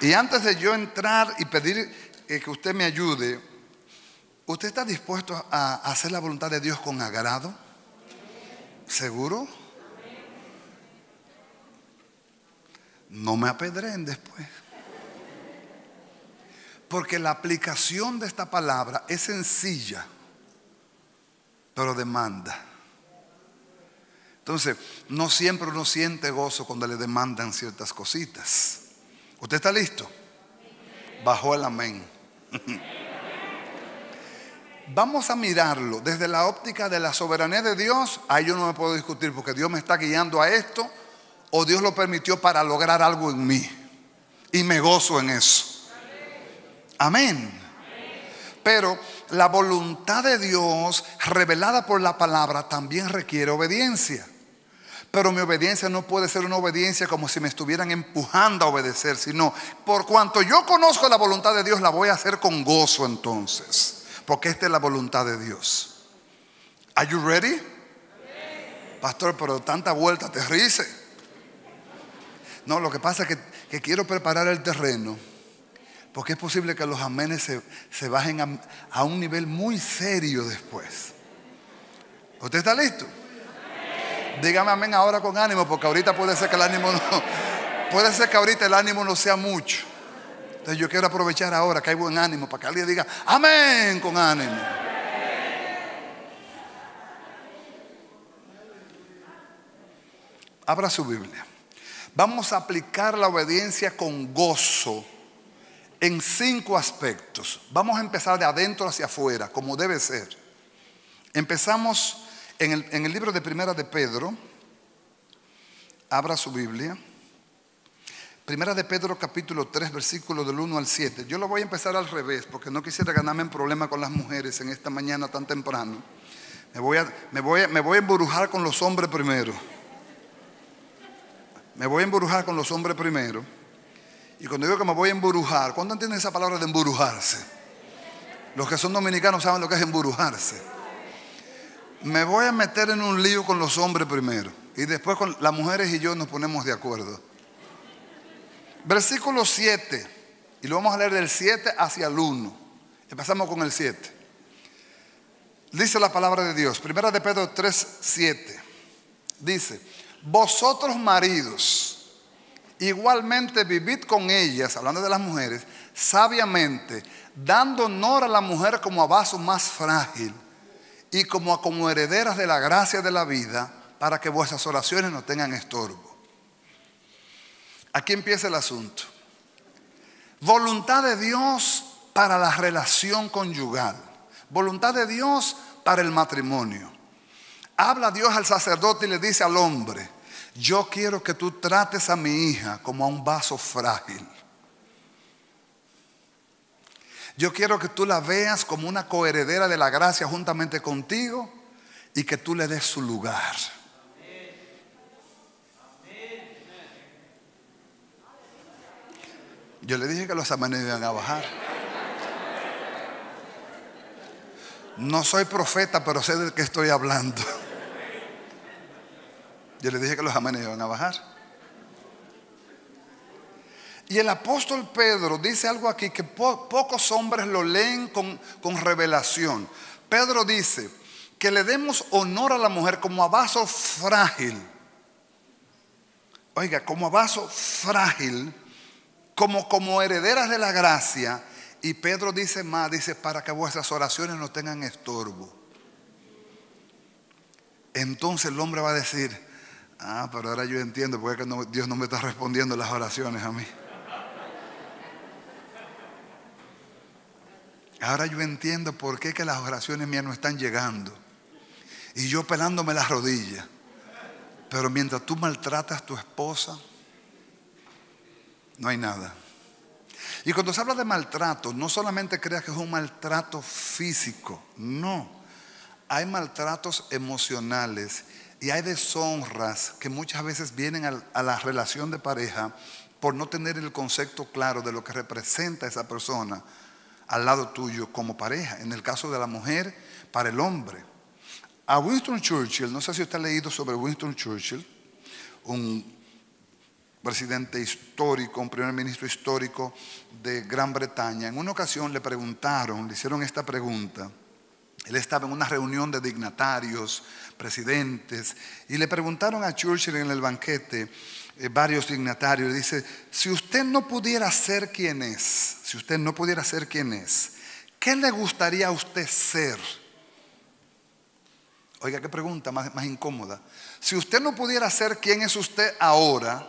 Y antes de yo entrar y pedir eh, que usted me ayude, ¿usted está dispuesto a hacer la voluntad de Dios con agrado? ¿Seguro? No me apedreen después. Porque la aplicación de esta palabra es sencilla, pero demanda. Entonces, no siempre uno siente gozo cuando le demandan ciertas cositas. ¿Usted está listo? Bajó el amén. Vamos a mirarlo desde la óptica de la soberanía de Dios. Ahí yo no me puedo discutir porque Dios me está guiando a esto o Dios lo permitió para lograr algo en mí. Y me gozo en eso. Amén. Pero la voluntad de Dios revelada por la palabra también requiere obediencia. Pero mi obediencia no puede ser una obediencia como si me estuvieran empujando a obedecer, sino por cuanto yo conozco la voluntad de Dios, la voy a hacer con gozo entonces. Porque esta es la voluntad de Dios. Are you ready? Pastor, pero tanta vuelta te rice. No, lo que pasa es que, que quiero preparar el terreno porque es posible que los amenes se, bajen a, un nivel muy serio después. ¿Usted está listo? Dígame amén ahora con ánimo, porque ahorita puede ser que el ánimo no, puede ser que ahorita el ánimo no sea mucho. Entonces yo quiero aprovechar ahora que hay buen ánimo para que alguien diga amén con ánimo. Abra su Biblia. Vamos a aplicar la obediencia con gozo en cinco aspectos. Vamos a empezar de adentro hacia afuera, como debe ser. Empezamos en el, libro de Primera de Pedro. Abra su Biblia. Primera de Pedro capítulo 3 versículo del 1 al 7. Yo lo voy a empezar al revés porque no quisiera ganarme en problema con las mujeres en esta mañana tan temprano. Me voy a, me voy me voy a embrujar con los hombres primero. Me voy a embrujar con los hombres primero. Y cuando digo que me voy a emburujar, ¿cuándo entienden esa palabra de emburujarse? Los que son dominicanos saben lo que es emburujarse. Me voy a meter en un lío con los hombres primero. Y después con las mujeres y yo nos ponemos de acuerdo. Versículo 7. Y lo vamos a leer del 7 hacia el 1. Empezamos con el 7. Dice la palabra de Dios. Primera de Pedro 3, 7. Dice, vosotros maridos Igualmente vivid con ellas, hablando de las mujeres, sabiamente, dando honor a la mujer como a vaso más frágil y como, como herederas de la gracia de la vida, para que vuestras oraciones no tengan estorbo. Aquí empieza el asunto. Voluntad de Dios para la relación conyugal. Voluntad de Dios para el matrimonio. Habla Dios al sacerdote y le dice al hombre, yo quiero que tú trates a mi hija como a un vaso frágil. Yo quiero que tú la veas como una coheredera de la gracia juntamente contigo y que tú le des su lugar. Yo le dije que los amenes iban a bajar. No soy profeta, pero sé de qué estoy hablando. Yo le dije que los amenes iban a bajar. Y el apóstol Pedro dice algo aquí que pocos hombres lo leen con, con revelación. Pedro dice que le demos honor a la mujer como a vaso frágil. Oiga, como a vaso frágil, como, como herederas de la gracia. Y Pedro dice más, dice, para que vuestras oraciones no tengan estorbo. Entonces el hombre va a decir, Ah, pero ahora yo entiendo por qué Dios no me está respondiendo las oraciones a mí. Ahora yo entiendo por qué que las oraciones mías no están llegando. Y yo pelándome las rodillas. Pero mientras tú maltratas a tu esposa, no hay nada. Y cuando se habla de maltrato, no solamente creas que es un maltrato físico, no. Hay maltratos emocionales y hay deshonras que muchas veces vienen a la relación de pareja por no tener el concepto claro de lo que representa esa persona al lado tuyo como pareja. En el caso de la mujer, para el hombre. A Winston Churchill, no sé si usted ha leído sobre Winston Churchill, un presidente histórico, un primer ministro histórico de Gran Bretaña. En una ocasión le preguntaron, le hicieron esta pregunta. Él estaba en una reunión de dignatarios, presidentes, y le preguntaron a Churchill en el banquete, eh, varios dignatarios, dice, si usted no pudiera ser quien es, si usted no pudiera ser quien es, ¿qué le gustaría a usted ser? Oiga, qué pregunta más, más incómoda. Si usted no pudiera ser quien es usted ahora,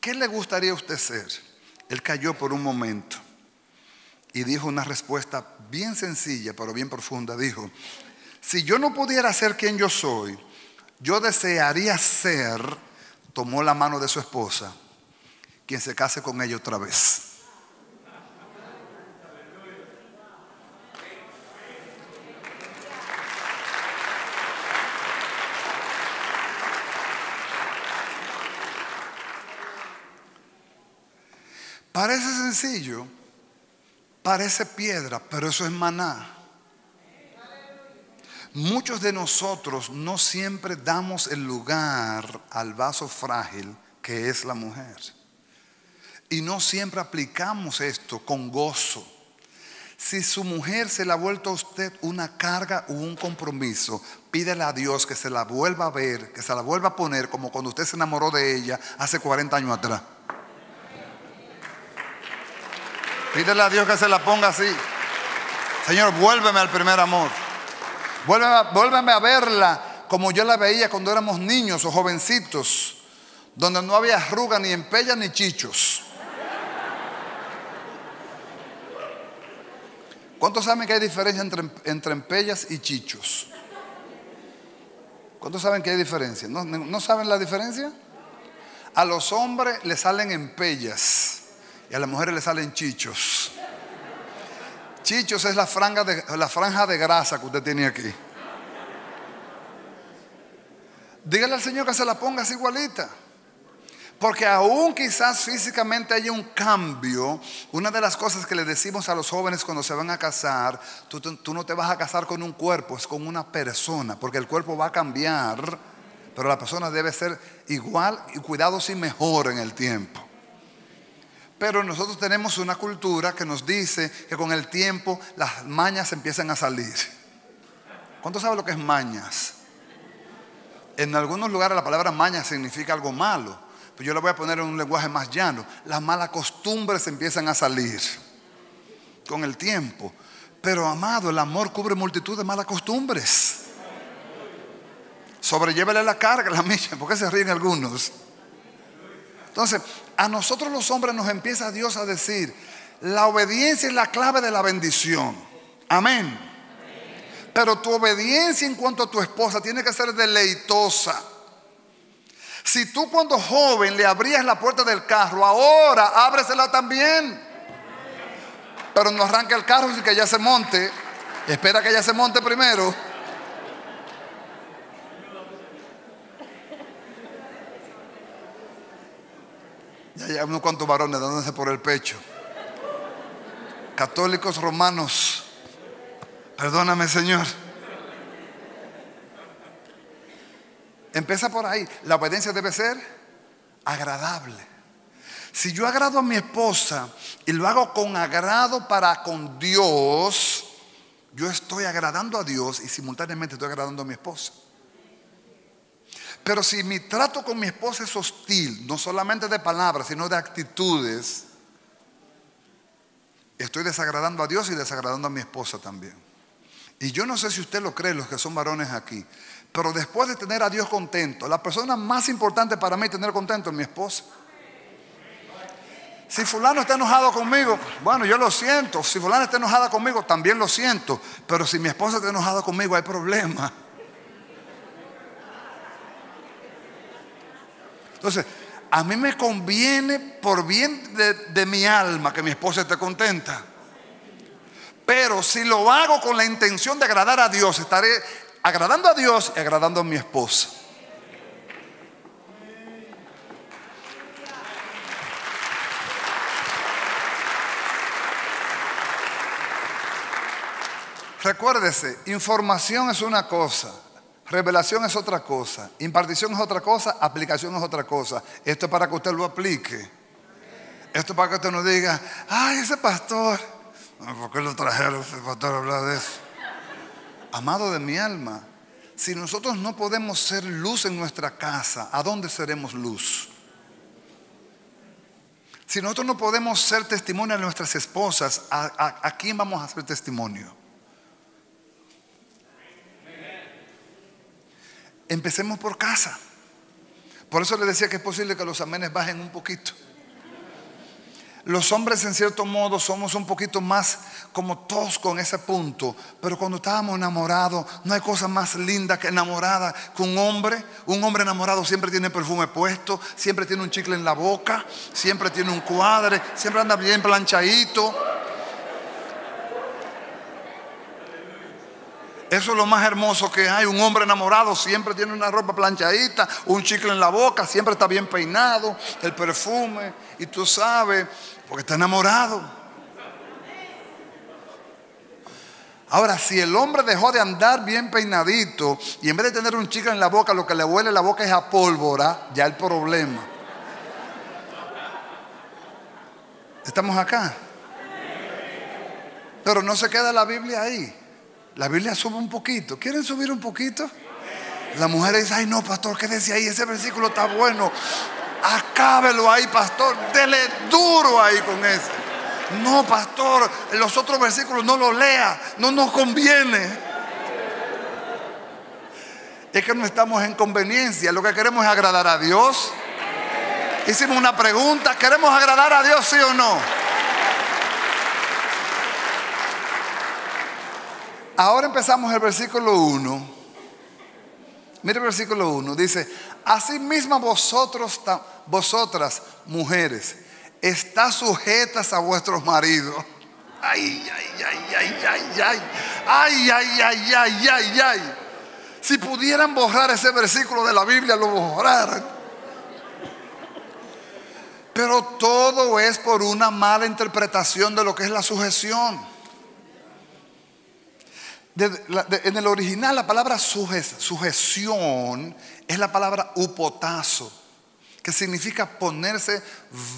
¿qué le gustaría a usted ser? Él cayó por un momento y dijo una respuesta bien sencilla, pero bien profunda. Dijo, si yo no pudiera ser quien yo soy, yo desearía ser, tomó la mano de su esposa, quien se case con ella otra vez. Parece sencillo, parece piedra, pero eso es maná. Muchos de nosotros no siempre damos el lugar al vaso frágil que es la mujer. Y no siempre aplicamos esto con gozo. Si su mujer se le ha vuelto a usted una carga o un compromiso, pídele a Dios que se la vuelva a ver, que se la vuelva a poner como cuando usted se enamoró de ella hace 40 años atrás. Pídele a Dios que se la ponga así. Señor, vuélveme al primer amor. Vuélveme, a verla como yo la veía cuando éramos niños o jovencitos, donde no había arruga ni empella ni chichos. ¿Cuántos saben que hay diferencia entre, entre empellas y chichos? ¿Cuántos saben que hay diferencia? ¿No, ¿No, saben la diferencia? A los hombres le salen empellas y a las mujeres le salen chichos. Chichos es la franja de, grasa que usted tiene aquí. Dígale al Señor que se la ponga igualita. Porque aún quizás físicamente haya un cambio, una de las cosas que le decimos a los jóvenes cuando se van a casar, tú, tú, no te vas a casar con un cuerpo, es con una persona, porque el cuerpo va a cambiar, pero la persona debe ser igual y cuidados y mejor en el tiempo. Pero nosotros tenemos una cultura que nos dice que con el tiempo las mañas empiezan a salir. ¿Cuánto sabe lo que es mañas? En algunos lugares la palabra maña significa algo malo. Pues yo lo voy a poner en un lenguaje más llano. Las malas costumbres empiezan a salir con el tiempo. Pero amado, el amor cubre multitud de malas costumbres. Sobrellévele la carga, la milla. ¿Por qué se ríen algunos? Entonces, a nosotros los hombres nos empieza Dios a decir, la obediencia es la clave de la bendición. Amén. Pero tu obediencia en cuanto a tu esposa tiene que ser deleitosa. Si tú cuando joven le abrías la puerta del carro, ahora ábresela también. Pero no arranque el carro sin que ella se monte. Espera que ella se monte primero. Ya hay unos cuantos varones dándose por el pecho. Católicos romanos, perdóname Señor. Empieza por ahí. La obediencia debe ser agradable. Si yo agrado a mi esposa y lo hago con agrado para con Dios, yo estoy agradando a Dios y simultáneamente estoy agradando a mi esposa. Pero si mi trato con mi esposa es hostil, no solamente de palabras, sino de actitudes, estoy desagradando a Dios y desagradando a mi esposa también. Y yo no sé si usted lo cree, los que son varones aquí, pero después de tener a Dios contento, la persona más importante para mí tener contento es mi esposa. Si fulano está enojado conmigo, bueno, yo lo siento. Si fulano está enojada conmigo, también lo siento. Pero si mi esposa está enojada conmigo, hay problema. Entonces, a mí me conviene por bien de, mi alma que mi esposa esté contenta. Pero si lo hago con la intención de agradar a Dios, estaré agradando a Dios y agradando a mi esposa. Recuérdese, información es una cosa, revelación es otra cosa, impartición es otra cosa, aplicación es otra cosa. Esto es para que usted lo aplique. Esto es para que usted no diga, ay, ese pastor, ¿por qué lo trajeron ese pastor a hablar de eso? amado de mi alma, si nosotros no podemos ser luz en nuestra casa, ¿a dónde seremos luz? Si nosotros no podemos ser testimonio a nuestras esposas, ¿a, quién vamos a hacer testimonio? Empecemos por casa. Por eso le decía que es posible que los amenes bajen un poquito. Los hombres en cierto modo somos un poquito más como toscos en ese punto, pero cuando estábamos enamorados, no hay cosa más linda que enamorada que un hombre. Un hombre enamorado siempre tiene perfume puesto, siempre tiene un chicle en la boca, siempre tiene un cuadre, siempre anda bien planchadito. Eso es lo más hermoso que hay. Un hombre enamorado siempre tiene una ropa planchadita, un chicle en la boca, siempre está bien peinado, el perfume, y tú sabes, porque está enamorado. Ahora, si el hombre dejó de andar bien peinadito y en vez de tener un chicle en la boca, lo que le huele la boca es a pólvora, ya el problema. ¿Estamos acá? Pero no se queda la Biblia ahí. La Biblia sube un poquito. ¿Quieren subir un poquito? La mujer dice, ay no, pastor, ¿qué decía ahí? Ese versículo está bueno. Acábelo ahí, pastor. Dele duro ahí con ese. No, pastor, los otros versículos no los lea. No nos conviene. Es que no estamos en conveniencia. Lo que queremos es agradar a Dios. Hicimos una pregunta. ¿Queremos agradar a Dios, sí o no? Ahora empezamos el versículo 1. Mire el versículo 1. Dice, asimismo vosotros, vosotras mujeres, está sujetas a vuestros maridos. Ay, ay, ay, ay, ay, ay. Ay, ay, ay, ay, ay, ay. Si pudieran borrar ese versículo de la Biblia, lo borraran. Pero todo es por una mala interpretación de lo que es la sujeción en el original la palabra sujeción es la palabra upotazo, que significa ponerse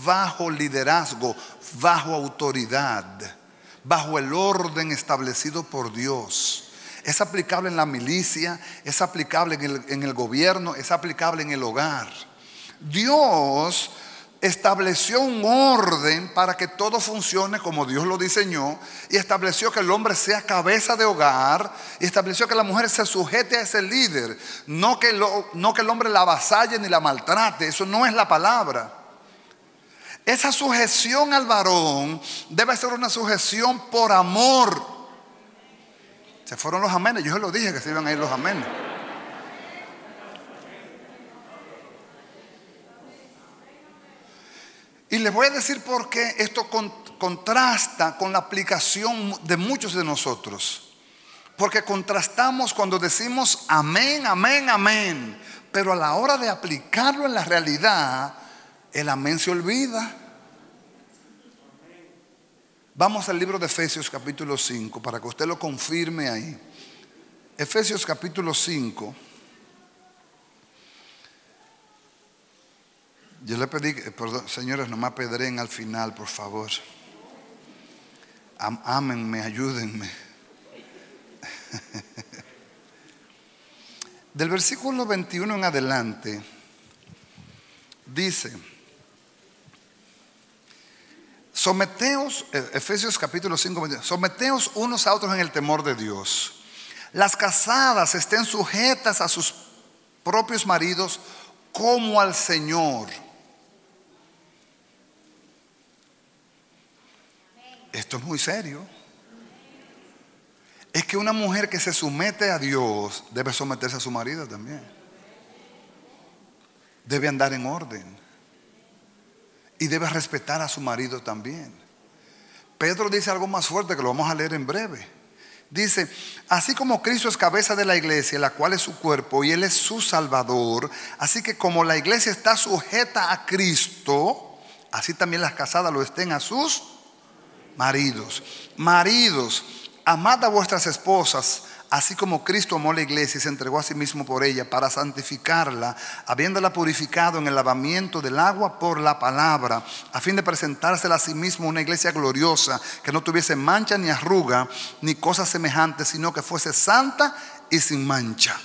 bajo liderazgo, bajo autoridad, bajo el orden establecido por Dios. Es aplicable en la milicia, es aplicable en el, en el gobierno, es aplicable en el hogar. Dios estableció un orden para que todo funcione como Dios lo diseñó y estableció que el hombre sea cabeza de hogar y estableció que la mujer se sujete a ese líder, no que, no que el hombre la avasalle ni la maltrate, eso no es la palabra. Esa sujeción al varón debe ser una sujeción por amor. Se fueron los amenes, yo se lo dije que se iban a ir los amenes. Y les voy a decir por qué esto contrasta con la aplicación de muchos de nosotros. Porque contrastamos cuando decimos amén, amén, amén. Pero a la hora de aplicarlo en la realidad, el amén se olvida. Vamos al libro de Efesios capítulo 5 para que usted lo confirme ahí. Efesios capítulo 5. Yo le pedí, perdón, señores, no me apedren al final, por favor. Ámenme, ayúdenme. Del versículo 21 en adelante, dice, someteos, eh, Efesios capítulo 5, someteos unos a otros en el temor de Dios. Las casadas estén sujetas a sus propios maridos como al Señor esto es muy serio. Es que una mujer que se somete a Dios debe someterse a su marido también. Debe andar en orden. Y debe respetar a su marido también. Pedro dice algo más fuerte que lo vamos a leer en breve. Dice, así como Cristo es cabeza de la iglesia, la cual es su cuerpo y Él es su salvador, así que como la iglesia está sujeta a Cristo, así también las casadas lo estén a sus maridos. Maridos, amad a vuestras esposas, así como Cristo amó la iglesia y se entregó a sí mismo por ella para santificarla, habiéndola purificado en el lavamiento del agua por la palabra, a fin de presentársela a sí mismo una iglesia gloriosa, que no tuviese mancha ni arruga, ni cosas semejantes, sino que fuese santa y sin mancha.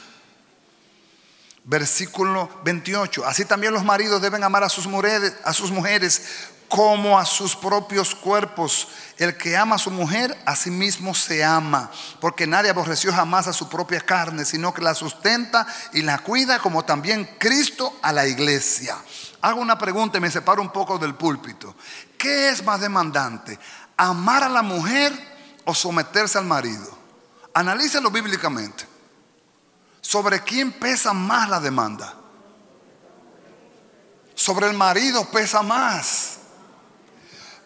Versículo 28. Así también los maridos deben amar a sus mujeres, a sus mujeres como a sus propios cuerpos. El que ama a su mujer, a sí mismo se ama, porque nadie aborreció jamás a su propia carne, sino que la sustenta y la cuida, como también Cristo a la iglesia. Hago una pregunta y me separo un poco del púlpito. ¿Qué es más demandante? ¿Amar a la mujer o someterse al marido? Analícelo bíblicamente. ¿Sobre quién pesa más la demanda? Sobre el marido pesa más.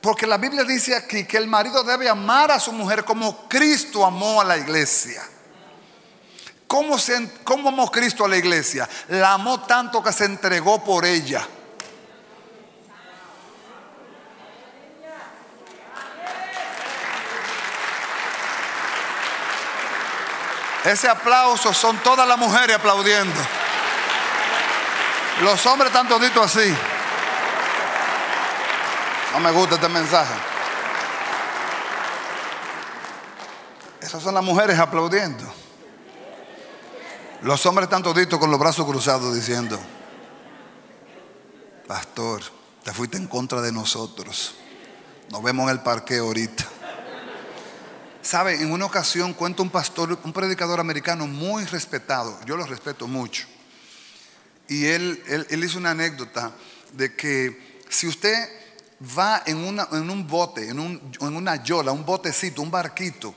Porque la Biblia dice aquí que el marido debe amar a su mujer como Cristo amó a la iglesia. ¿Cómo, se, ¿Cómo amó Cristo a la iglesia? La amó tanto que se entregó por ella. Ese aplauso son todas las mujeres aplaudiendo. Los hombres están toditos así. No me gusta este mensaje. Esas son las mujeres aplaudiendo. Los hombres están toditos con los brazos cruzados diciendo, pastor, te fuiste en contra de nosotros. Nos vemos en el parque ahorita. ¿Sabe? En una ocasión cuenta un pastor, un predicador americano muy respetado, yo lo respeto mucho. Y él, él, hizo una anécdota de que si usted va en, un bote, en, en una yola, un botecito, un barquito,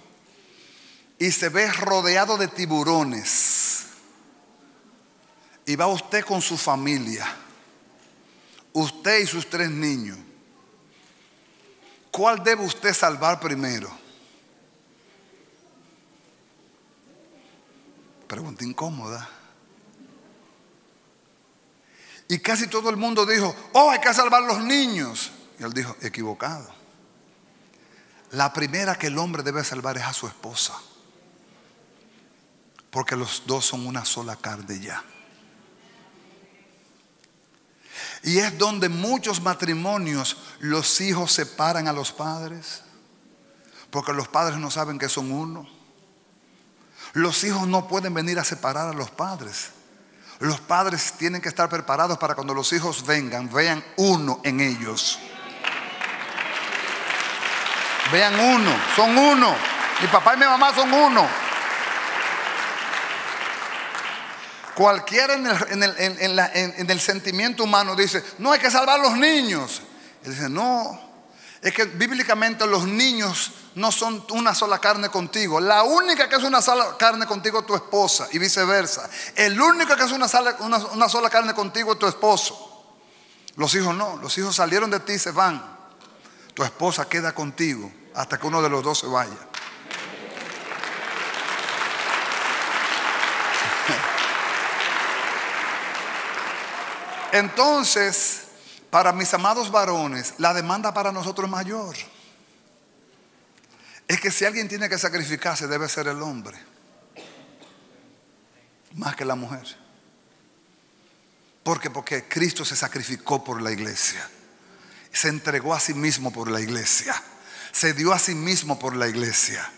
y se ve rodeado de tiburones, y va usted con su familia, usted y sus tres niños, ¿cuál debe usted salvar primero? Pregunta incómoda. Y casi todo el mundo dijo, oh, hay que salvar los niños. Y él dijo, equivocado. La primera que el hombre debe salvar es a su esposa. Porque los dos son una sola carne ya. Y es donde muchos matrimonios los hijos separan a los padres. Porque los padres no saben que son uno. Los hijos no pueden venir a separar a los padres. Los padres tienen que estar preparados para cuando los hijos vengan, vean uno en ellos. Vean uno, son uno. Mi papá y mi mamá son uno. Cualquiera en el, sentimiento humano dice, no hay que salvar a los niños. Él dice, no, es que bíblicamente los niños no son una sola carne contigo. La única que es una sola carne contigo es tu esposa y viceversa. El único que es una sola, una, sola carne contigo es tu esposo. Los hijos no, los hijos salieron de ti y se van. Tu esposa queda contigo hasta que uno de los dos se vaya. Entonces, para mis amados varones, la demanda para nosotros es mayor es que si alguien tiene que sacrificarse debe ser el hombre, más que la mujer. ¿Por qué? Porque Cristo se sacrificó por la iglesia, se entregó a sí mismo por la iglesia, se dio a sí mismo por la iglesia.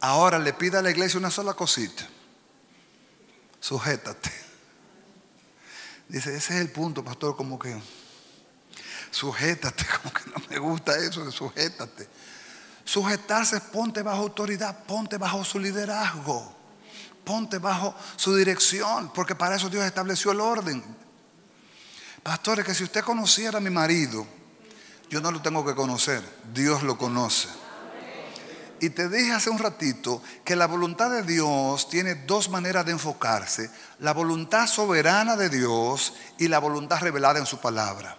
Ahora le pide a la iglesia una sola cosita, sujétate. Dice, ese es el punto, pastor, como que sujétate, como que no me gusta eso sujétate. Sujetarse, ponte bajo autoridad, ponte bajo su liderazgo, ponte bajo su dirección, porque para eso Dios estableció el orden. Pastores, que si usted conociera a mi marido, yo no lo tengo que conocer, Dios lo conoce. Y te dije hace un ratito que la voluntad de Dios tiene dos maneras de enfocarse, la voluntad soberana de Dios y la voluntad revelada en su palabra.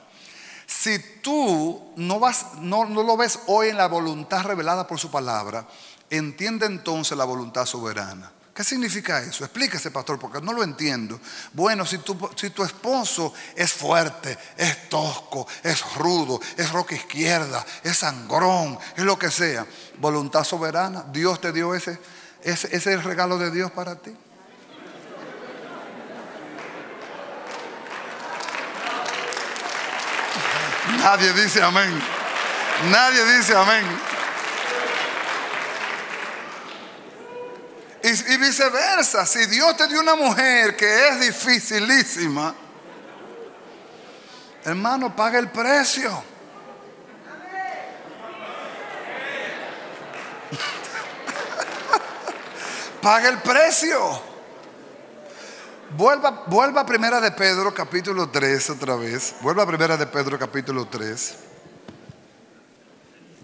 Si tú no, vas, no, no lo ves hoy en la voluntad revelada por su palabra, entiende entonces la voluntad soberana. ¿Qué significa eso? Explíquese, pastor, porque no lo entiendo. Bueno, si tu, si tu esposo es fuerte, es tosco, es rudo, es roca izquierda, es sangrón, es lo que sea, voluntad soberana, Dios te dio ese, ese, ese es el regalo de Dios para ti. Nadie dice amén. Nadie dice amén. Y, viceversa, si Dios te dio una mujer que es dificilísima, hermano, paga el precio. paga el precio. Vuelva, vuelva a primera de Pedro capítulo 3 otra vez. Vuelva a primera de Pedro capítulo 3.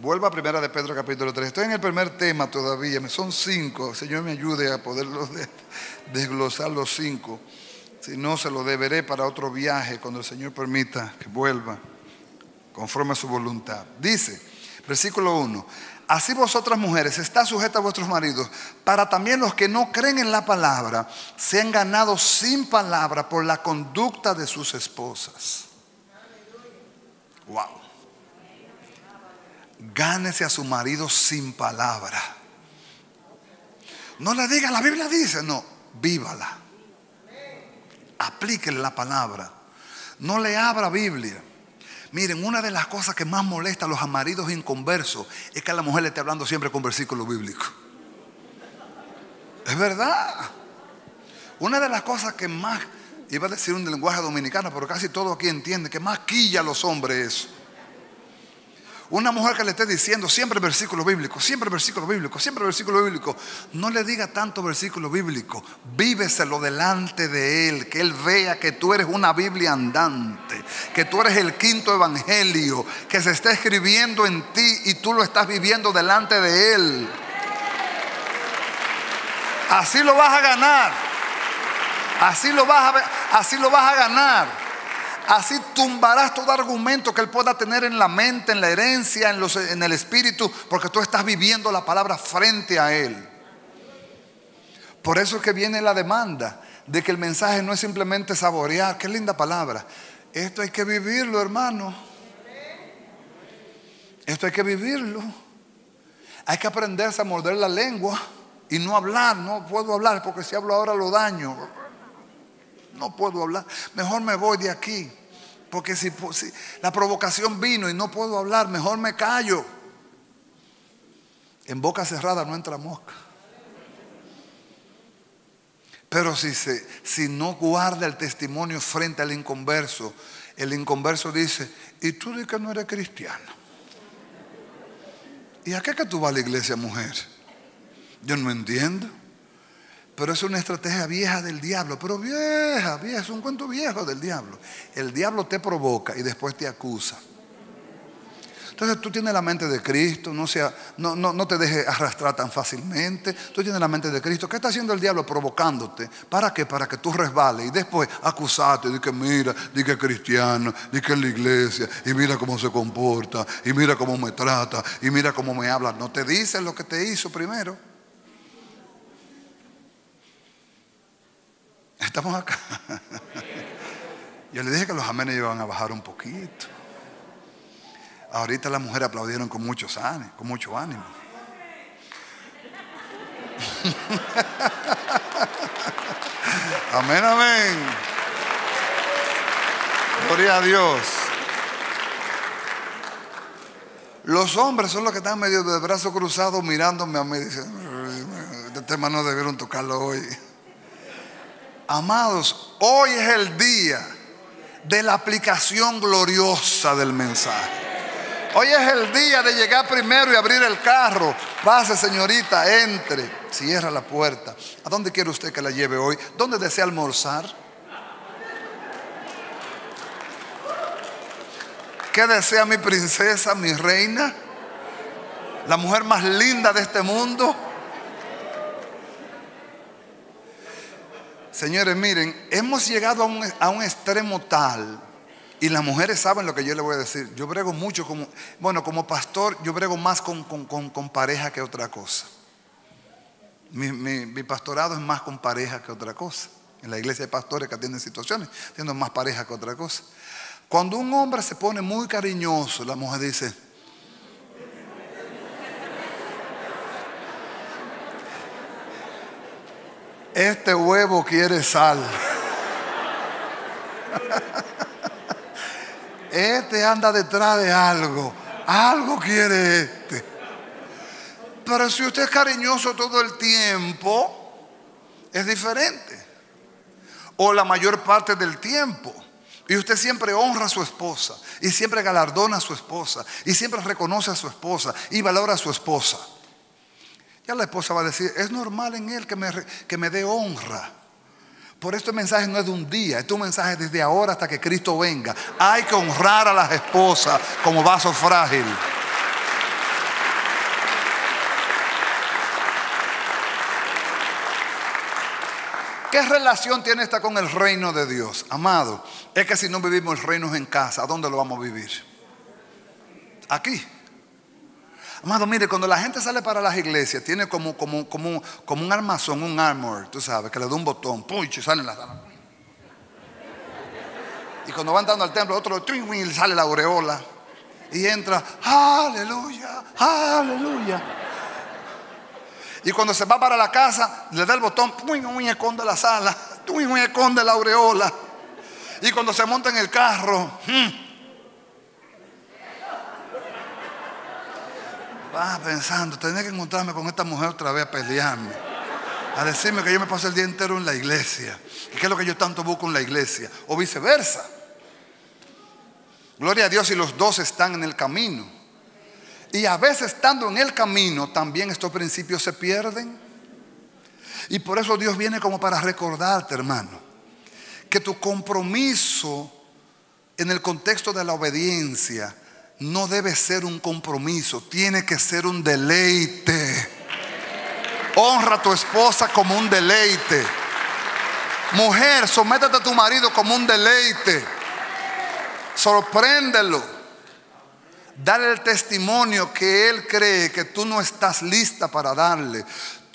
Vuelva a primera de Pedro capítulo 3. Estoy en el primer tema todavía. Son cinco. Señor me ayude a poderlos desglosar los cinco. Si no, se lo deberé para otro viaje cuando el Señor permita que vuelva conforme a su voluntad. Dice, Versículo 1. Así vosotras mujeres, está sujeta a vuestros maridos, para también los que no creen en la palabra, sean ganados sin palabra por la conducta de sus esposas. Wow. Gánese a su marido sin palabra. No le diga, la Biblia dice, no, vívala. Aplíquele la palabra. No le abra Biblia. Miren, una de las cosas que más molesta a los maridos inconversos es que a la mujer le esté hablando siempre con versículo bíblico. Es verdad. Una de las cosas que más, iba a decir un lenguaje dominicano, pero casi todo aquí entiende, que más quilla a los hombres. Una mujer que le esté diciendo siempre versículo bíblico, siempre versículo bíblico, siempre versículo bíblico, no le diga tanto versículo bíblico, víveselo delante de él, que él vea que tú eres una Biblia andante, que tú eres el quinto evangelio, que se está escribiendo en ti y tú lo estás viviendo delante de él. Así lo vas a ganar. Así lo vas a, así lo vas a ganar. Así tumbarás todo argumento que él pueda tener en la mente, en la herencia, en, los, en el espíritu, porque tú estás viviendo la palabra frente a él. Por eso es que viene la demanda de que el mensaje no es simplemente saborear, qué linda palabra. Esto hay que vivirlo, hermano. Esto hay que vivirlo. Hay que aprenderse a morder la lengua y no hablar. No puedo hablar porque si hablo ahora lo daño no puedo hablar, mejor me voy de aquí. Porque si, la provocación vino y no puedo hablar, mejor me callo. En boca cerrada no entra mosca. Pero si, si no guarda el testimonio frente al inconverso, el inconverso dice, ¿y tú dices que no eres cristiano? ¿Y a qué que tú vas a la iglesia, mujer? Yo no entiendo. Pero es una estrategia vieja del diablo. Pero vieja, vieja, es un cuento viejo del diablo. El diablo te provoca y después te acusa. Entonces tú tienes la mente de Cristo, no, sea, no, no, no te dejes arrastrar tan fácilmente. Tú tienes la mente de Cristo. ¿Qué está haciendo el diablo? Provocándote. ¿Para qué? Para que tú resbales y después acusarte. Di que mira, di que es cristiano, di que es la iglesia, y mira cómo se comporta, y mira cómo me trata, y mira cómo me habla. No te dice lo que te hizo primero. Estamos acá. Yo le dije que los amenes iban a bajar un poquito. Ahorita las mujeres aplaudieron con muchos ánimos, con mucho ánimo. amén, amén. Gloria a Dios. Los hombres son los que están medio de brazo cruzado mirándome a mí. Dicen, este tema no debieron tocarlo hoy. Amados, hoy es el día de la aplicación gloriosa del mensaje. Hoy es el día de llegar primero y abrir el carro. Pase, señorita, entre. Cierra la puerta. ¿A dónde quiere usted que la lleve hoy? ¿Dónde desea almorzar? ¿Qué desea mi princesa, mi reina? La mujer más linda de este mundo. Señores, miren, hemos llegado a un, extremo tal, y las mujeres saben lo que yo les voy a decir. Yo brego mucho como, bueno, como pastor, yo brego más con, pareja que otra cosa. Mi, pastorado es más con pareja que otra cosa. En la iglesia hay pastores que atienden situaciones, tienen más pareja que otra cosa. Cuando un hombre se pone muy cariñoso, la mujer dice, este huevo quiere sal. Este anda detrás de algo. Algo quiere este. Pero si usted es cariñoso todo el tiempo, es diferente. O la mayor parte del tiempo. Y usted siempre honra a su esposa. Y siempre galardona a su esposa. Y siempre reconoce a su esposa. Y valora a su esposa. Ya la esposa va a decir, es normal en él que me, que me dé honra. Por esto el mensaje no es de un día, es un mensaje desde ahora hasta que Cristo venga. Hay que honrar a las esposas como vaso frágil. ¿Qué relación tiene esta con el reino de Dios? Amado, es que si no vivimos el reino en casa, ¿a dónde lo vamos a vivir? Aquí. Amado, mire, cuando la gente sale para las iglesias, tiene como, como, como, como un armazón, un armor, tú sabes, que le da un botón, ¡puch! y salen las Y cuando van dando al templo, otro, y sale la aureola. Y entra, aleluya, aleluya. Y cuando se va para la casa, le da el botón, y esconde la sala, y esconde la aureola. Y cuando se monta en el carro, hmm, Va pensando, tenía que encontrarme con esta mujer otra vez a pelearme. A decirme que yo me paso el día entero en la iglesia. ¿Y qué es lo que yo tanto busco en la iglesia? O viceversa. Gloria a Dios y los dos están en el camino. Y a veces estando en el camino también estos principios se pierden. Y por eso Dios viene como para recordarte, hermano, que tu compromiso en el contexto de la obediencia no debe ser un compromiso, tiene que ser un deleite. Honra a tu esposa como un deleite. Mujer, sométete a tu marido como un deleite. Sorpréndelo. Dale el testimonio que él cree que tú no estás lista para darle.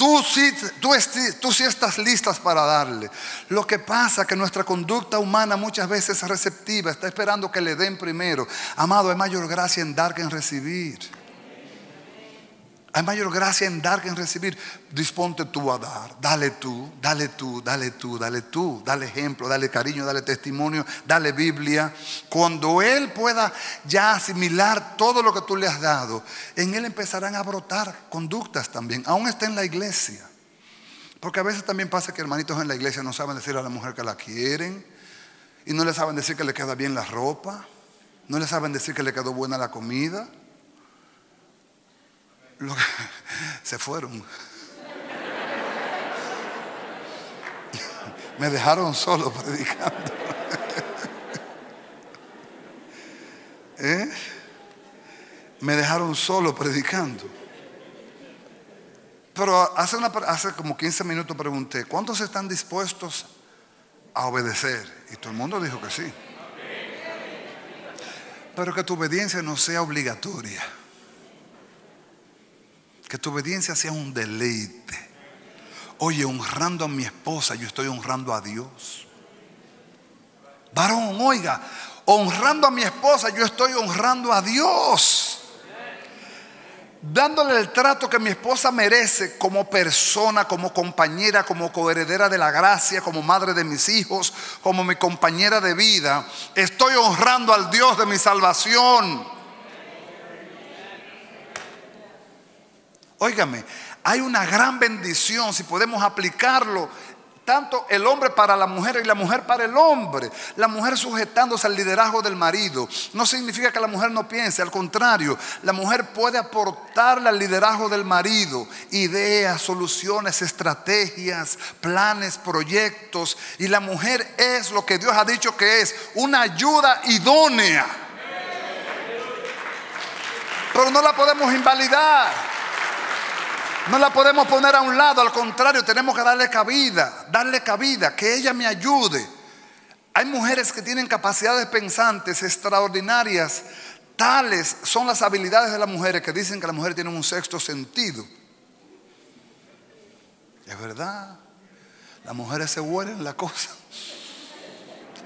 Tú sí, tú, tú sí estás listas para darle. Lo que pasa es que nuestra conducta humana muchas veces es receptiva, está esperando que le den primero. Amado, hay mayor gracia en dar que en recibir. Hay mayor gracia en dar que en recibir. Disponte tú a dar. Dale tú, dale tú, dale tú, dale tú. Dale ejemplo, dale cariño, dale testimonio, dale Biblia. Cuando Él pueda ya asimilar todo lo que tú le has dado, en Él empezarán a brotar conductas también. Aún está en la iglesia. Porque a veces también pasa que hermanitos en la iglesia no saben decir a la mujer que la quieren. Y no le saben decir que le queda bien la ropa. No le saben decir que le quedó buena la comida se fueron. Me dejaron solo predicando. ¿Eh? Me dejaron solo predicando. Pero hace, como 15 minutos pregunté, ¿cuántos están dispuestos a obedecer? Y todo el mundo dijo que sí. Pero que tu obediencia no sea obligatoria. Que tu obediencia sea un deleite. Oye, honrando a mi esposa, yo estoy honrando a Dios. Varón, oiga, honrando a mi esposa, yo estoy honrando a Dios. Dándole el trato que mi esposa merece como persona, como compañera, como coheredera de la gracia, como madre de mis hijos, como mi compañera de vida. Estoy honrando al Dios de mi salvación. Óigame, hay una gran bendición si podemos aplicarlo tanto el hombre para la mujer y la mujer para el hombre. La mujer sujetándose al liderazgo del marido. No significa que la mujer no piense, al contrario, la mujer puede aportarle al liderazgo del marido ideas, soluciones, estrategias, planes, proyectos. Y la mujer es lo que Dios ha dicho que es, una ayuda idónea. Pero no la podemos invalidar. No la podemos poner a un lado, al contrario, tenemos que darle cabida, darle cabida, que ella me ayude. Hay mujeres que tienen capacidades pensantes extraordinarias. Tales son las habilidades de las mujeres que dicen que las mujeres tienen un sexto sentido. Es verdad. Las mujeres se huelen la cosa.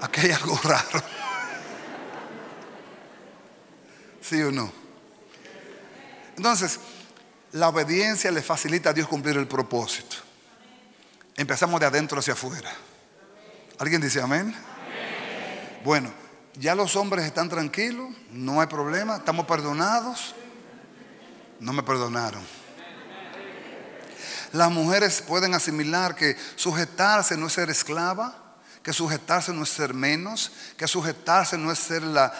Aquí hay algo raro. ¿Sí o no? Entonces, la obediencia le facilita a Dios cumplir el propósito. Empezamos de adentro hacia afuera. ¿Alguien dice amén? Bueno, ya los hombres están tranquilos, no hay problema, estamos perdonados. No me perdonaron. Las mujeres pueden asimilar que sujetarse no es ser esclava que sujetarse no es ser menos, que sujetarse no es ser la,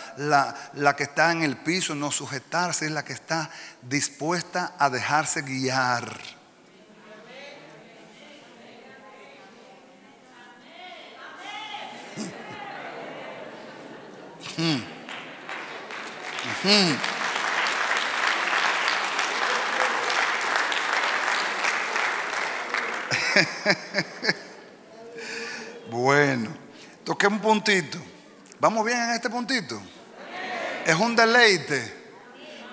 la, que está en el piso, no, sujetarse es la que está dispuesta a dejarse guiar. Bueno, toqué un puntito. ¿Vamos bien en este puntito? Es un deleite.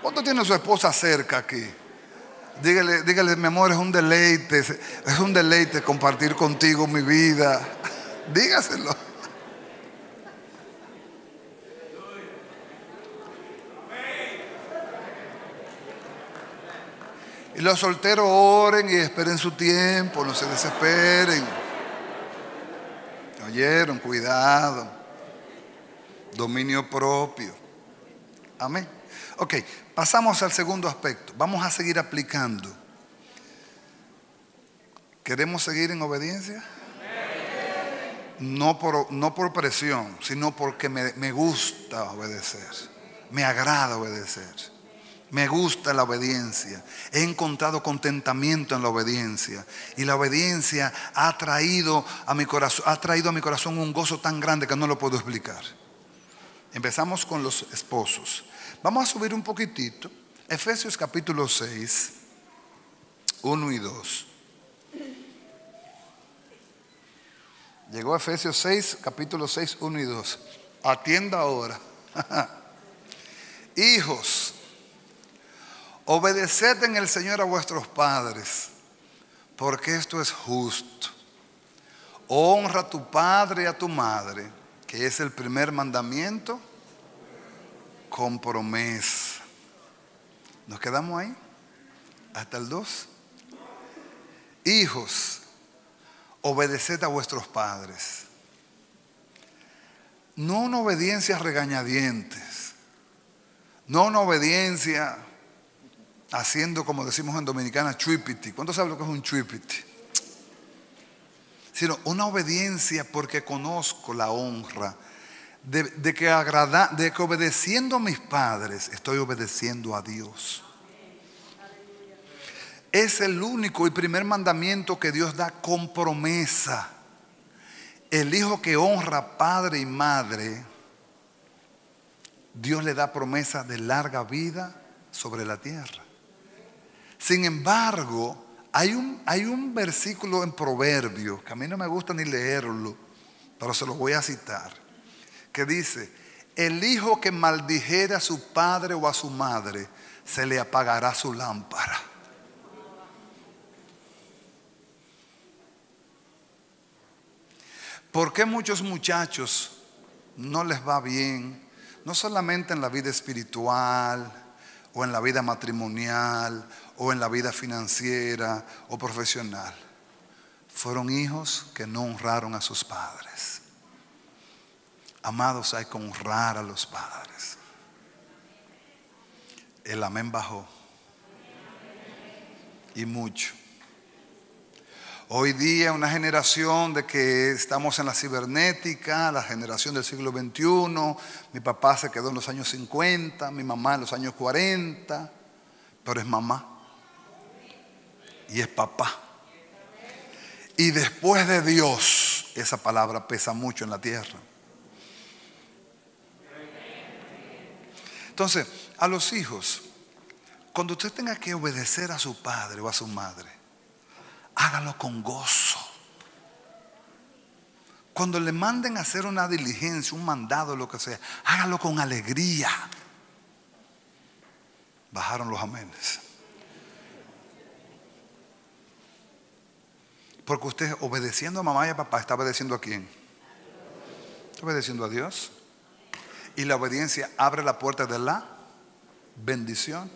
¿Cuánto tiene su esposa cerca aquí? Dígale, dígale, mi amor, es un deleite, es un deleite compartir contigo mi vida. Dígaselo. Y los solteros oren y esperen su tiempo, no se desesperen. ¿Oyeron? Cuidado. Dominio propio. Amén. Ok, pasamos al segundo aspecto. Vamos a seguir aplicando. ¿Queremos seguir en obediencia? No por, no por presión, sino porque me, me gusta obedecer. Me agrada obedecer. Me gusta la obediencia. He encontrado contentamiento en la obediencia. Y la obediencia ha traído a mi corazón, ha traído a mi corazón un gozo tan grande que no lo puedo explicar. Empezamos con los esposos. Vamos a subir un poquitito. Efesios capítulo 6, 1 y 2. Llegó Efesios 6, capítulo 6, 1 y 2. Atienda ahora. Hijos Obedeced en el Señor a vuestros padres, porque esto es justo. Honra a tu padre y a tu madre, que es el primer mandamiento, con promesa. ¿Nos quedamos ahí? Hasta el 2. Hijos, obedeced a vuestros padres. No una obediencia regañadientes, no una obediencia haciendo, como decimos en Dominicana, chuipiti. ¿Cuántos saben lo que es un chuipiti? Sino una obediencia porque conozco la honra de, que agrada, de que obedeciendo a mis padres estoy obedeciendo a Dios. Es el único y primer mandamiento que Dios da con promesa. El hijo que honra padre y madre, Dios le da promesa de larga vida sobre la tierra. Sin embargo, hay un, hay un versículo en Proverbios, que a mí no me gusta ni leerlo, pero se lo voy a citar, que dice, el hijo que maldijere a su padre o a su madre, se le apagará su lámpara. ¿Por qué muchos muchachos no les va bien? No solamente en la vida espiritual o en la vida matrimonial o en la vida financiera o profesional. Fueron hijos que no honraron a sus padres. Amados, hay que honrar a los padres. El amén bajó. Y mucho. Hoy día una generación de que estamos en la cibernética, la generación del siglo XXI. Mi papá se quedó en los años 50, mi mamá en los años 40, pero es mamá y es papá. Y después de Dios, esa palabra pesa mucho en la tierra. Entonces, a los hijos, cuando usted tenga que obedecer a su padre o a su madre, hágalo con gozo. Cuando le manden a hacer una diligencia, un mandado, lo que sea, hágalo con alegría. Bajaron los amenes. Porque usted obedeciendo a mamá y a papá está obedeciendo a quién? Está obedeciendo a Dios. Y la obediencia abre la puerta de la bendición.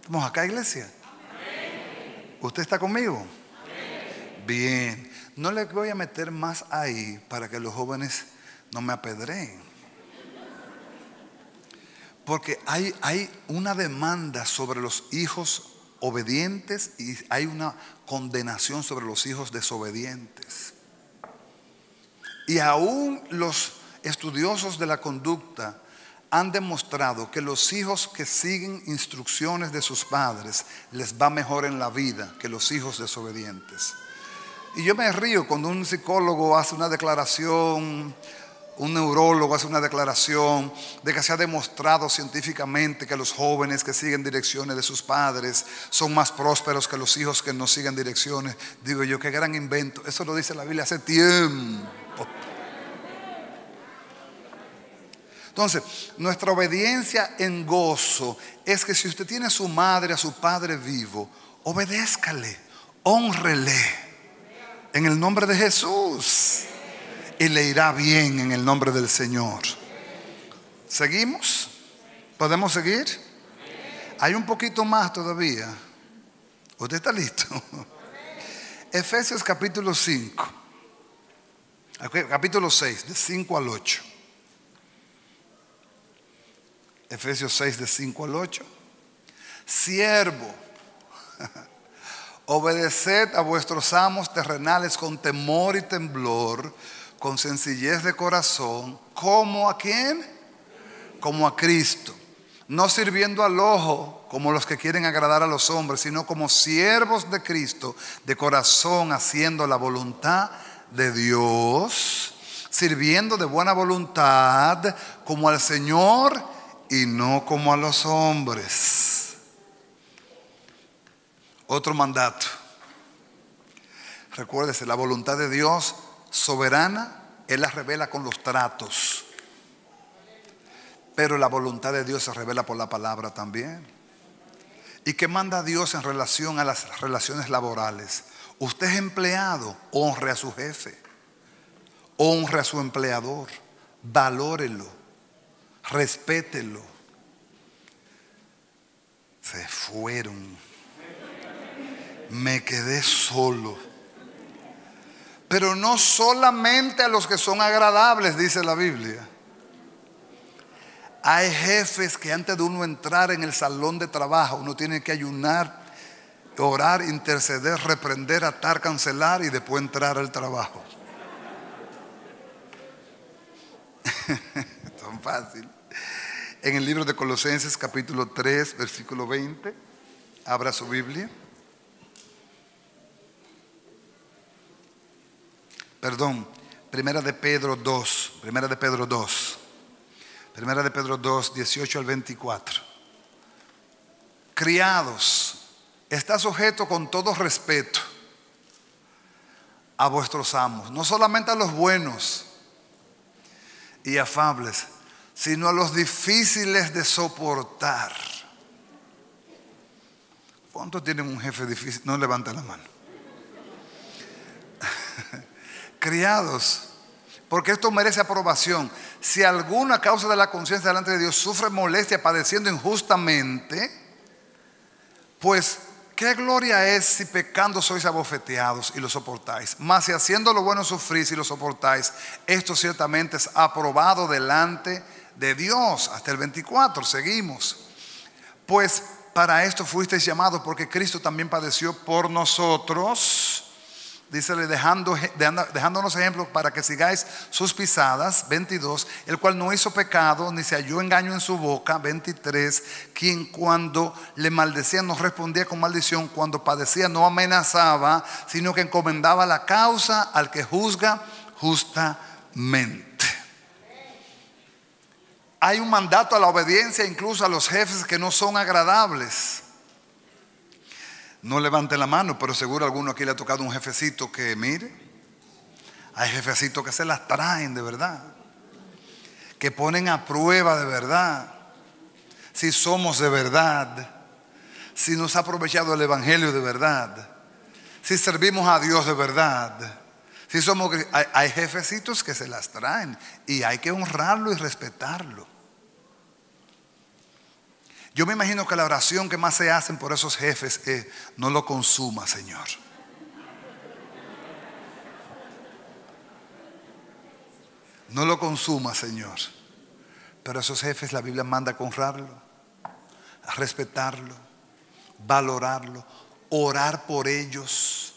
¿Estamos acá, iglesia? ¿Usted está conmigo? Bien. No le voy a meter más ahí para que los jóvenes no me apedreen. Porque hay, hay una demanda sobre los hijos obedientes y hay una condenación sobre los hijos desobedientes. Y aún los estudiosos de la conducta han demostrado que los hijos que siguen instrucciones de sus padres les va mejor en la vida que los hijos desobedientes. Y yo me río cuando un psicólogo hace una declaración un neurólogo hace una declaración de que se ha demostrado científicamente que los jóvenes que siguen direcciones de sus padres son más prósperos que los hijos que no siguen direcciones. Digo yo, qué gran invento. Eso lo dice la Biblia hace tiempo. Entonces, nuestra obediencia en gozo es que si usted tiene a su madre, a su padre vivo, obedézcale, honrele en el nombre de Jesús y le irá bien en el nombre del Señor. ¿Seguimos? ¿Podemos seguir? Hay un poquito más todavía. ¿Usted está listo? Efesios capítulo 5. Capítulo 6, de 5 al 8. Efesios 6, de 5 al 8. Siervo, obedeced a vuestros amos terrenales con temor y temblor, con sencillez de corazón, como a quién? Como a Cristo. No sirviendo al ojo como los que quieren agradar a los hombres, sino como siervos de Cristo, de corazón, haciendo la voluntad de Dios, sirviendo de buena voluntad como al Señor y no como a los hombres. Otro mandato. Recuérdese, la voluntad de Dios soberana, Él la revela con los tratos. Pero la voluntad de Dios se revela por la palabra también. ¿Y qué manda Dios en relación a las relaciones laborales? Usted es empleado, honre a su jefe, honre a su empleador, valórelo, respételo. Se fueron. Me quedé solo. Pero no solamente a los que son agradables, dice la Biblia. Hay jefes que antes de uno entrar en el salón de trabajo, uno tiene que ayunar orar, interceder, reprender, atar, cancelar y después entrar al trabajo. Tan fácil. En el libro de Colosenses capítulo 3, versículo 20, abra su Biblia. Perdón, primera de Pedro 2, primera de Pedro 2. Primera de Pedro 2, 18 al 24. Criados, está sujeto con todo respeto a vuestros amos, no solamente a los buenos y afables, sino a los difíciles de soportar. ¿Cuántos tienen un jefe difícil? No levanten la mano. Criados, porque esto merece aprobación. Si alguna causa de la conciencia delante de Dios sufre molestia padeciendo injustamente, pues ¿Qué gloria es si pecando sois abofeteados y lo soportáis? Mas si haciendo lo bueno sufrís y lo soportáis, esto ciertamente es aprobado delante de Dios. Hasta el 24, seguimos. Pues para esto fuisteis llamados porque Cristo también padeció por nosotros dícele dejando, dejándonos ejemplos para que sigáis sus pisadas, 22, el cual no hizo pecado ni se halló engaño en su boca, 23, quien cuando le maldecía no respondía con maldición, cuando padecía no amenazaba, sino que encomendaba la causa al que juzga justamente. Hay un mandato a la obediencia incluso a los jefes que no son agradables. No levante la mano, pero seguro alguno aquí le ha tocado un jefecito que, mire, hay jefecitos que se las traen de verdad, que ponen a prueba de verdad, si somos de verdad, si nos ha aprovechado el Evangelio de verdad, si servimos a Dios de verdad. Si somos, hay, hay jefecitos que se las traen y hay que honrarlo y respetarlo. Yo me imagino que la oración que más se hacen por esos jefes es, no lo consuma, Señor. No lo consuma, Señor. Pero esos jefes la Biblia manda a honrarlo, respetarlo, valorarlo, orar por ellos,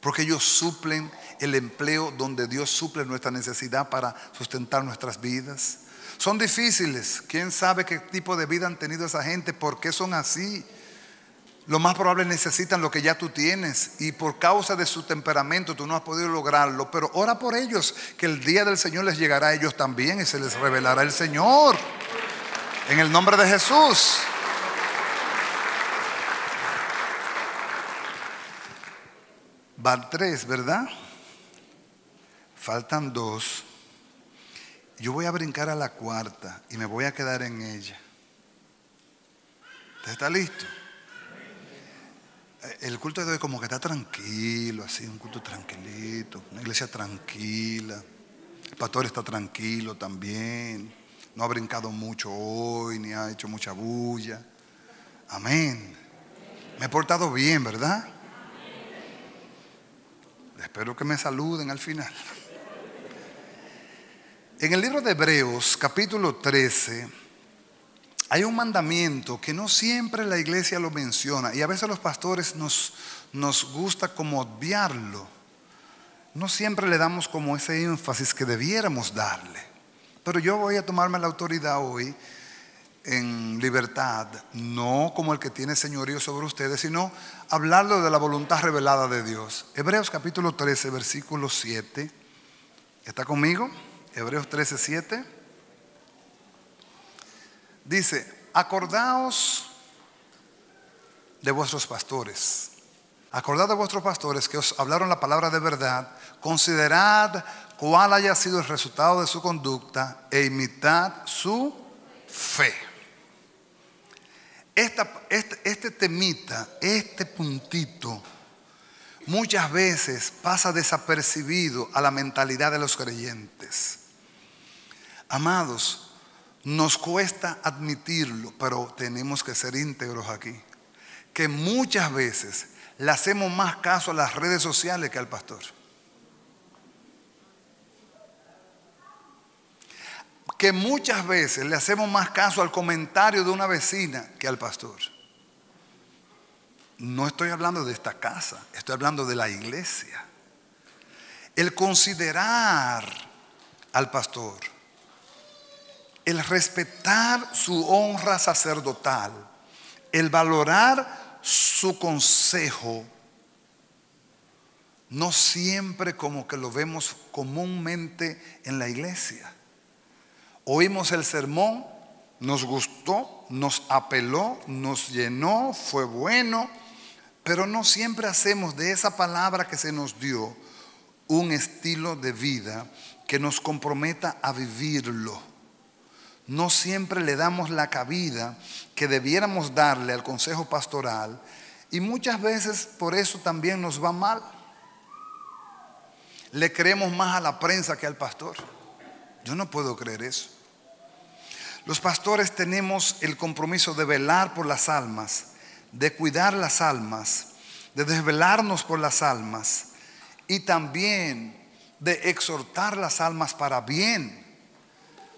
porque ellos suplen el empleo donde Dios suple nuestra necesidad para sustentar nuestras vidas. Son difíciles. ¿Quién sabe qué tipo de vida han tenido esa gente? ¿Por qué son así? Lo más probable necesitan lo que ya tú tienes y por causa de su temperamento tú no has podido lograrlo. Pero ora por ellos, que el día del Señor les llegará a ellos también y se les revelará el Señor. En el nombre de Jesús. Van tres, ¿verdad? Faltan dos. yo voy a brincar a la cuarta y me voy a quedar en ella. ¿Usted está listo? El culto de hoy como que está tranquilo, así, un culto tranquilito, una iglesia tranquila. El pastor está tranquilo también. No ha brincado mucho hoy, ni ha hecho mucha bulla. Amén. Me he portado bien, ¿verdad? Espero que me saluden al final. En el libro de Hebreos, capítulo 13, hay un mandamiento que no siempre la iglesia lo menciona y a veces los pastores nos, nos gusta como obviarlo. No siempre le damos como ese énfasis que debiéramos darle. Pero yo voy a tomarme la autoridad hoy en libertad, no como el que tiene señorío sobre ustedes, sino hablarlo de la voluntad revelada de Dios. Hebreos capítulo 13, versículo 7. ¿Está conmigo? Hebreos 13, 7. Dice, acordaos de vuestros pastores. Acordad de vuestros pastores que os hablaron la palabra de verdad. Considerad cuál haya sido el resultado de su conducta e imitad su fe. este, este temita, este puntito, muchas veces pasa desapercibido a la mentalidad de los creyentes. Amados, nos cuesta admitirlo, pero tenemos que ser íntegros aquí. Que muchas veces le hacemos más caso a las redes sociales que al pastor. Que muchas veces le hacemos más caso al comentario de una vecina que al pastor. No estoy hablando de esta casa, estoy hablando de la iglesia. El considerar al pastor el respetar su honra sacerdotal, el valorar su consejo, no siempre como que lo vemos comúnmente en la iglesia. Oímos el sermón, nos gustó, nos apeló, nos llenó, fue bueno, pero no siempre hacemos de esa palabra que se nos dio un estilo de vida que nos comprometa a vivirlo no siempre le damos la cabida que debiéramos darle al consejo pastoral y muchas veces por eso también nos va mal. Le creemos más a la prensa que al pastor. Yo no puedo creer eso. Los pastores tenemos el compromiso de velar por las almas, de cuidar las almas, de desvelarnos por las almas y también de exhortar las almas para bien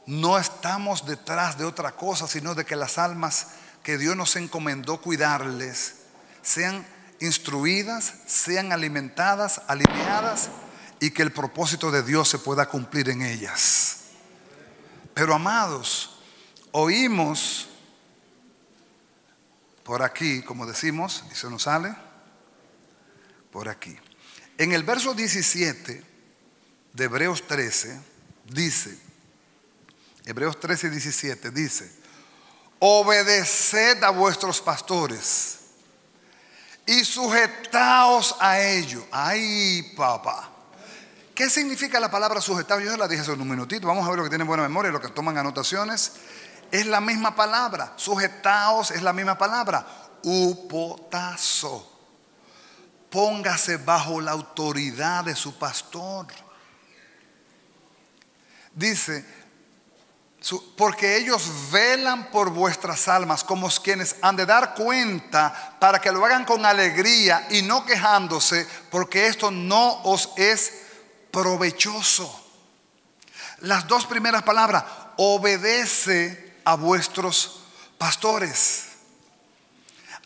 no estamos detrás de otra cosa, sino de que las almas que Dios nos encomendó cuidarles sean instruidas, sean alimentadas, alineadas y que el propósito de Dios se pueda cumplir en ellas. Pero amados, oímos por aquí, como decimos, y se nos sale, por aquí. En el verso 17 de Hebreos 13 dice, Hebreos 13, 17 dice, obedeced a vuestros pastores y sujetaos a ellos. Ay, papá. ¿Qué significa la palabra sujetaos? Yo se la dije hace un minutito. Vamos a ver lo que tienen buena memoria, lo que toman anotaciones. Es la misma palabra. Sujetaos es la misma palabra. Upotazo. Póngase bajo la autoridad de su pastor. Dice, porque ellos velan por vuestras almas como quienes han de dar cuenta para que lo hagan con alegría y no quejándose, porque esto no os es provechoso. Las dos primeras palabras, obedece a vuestros pastores.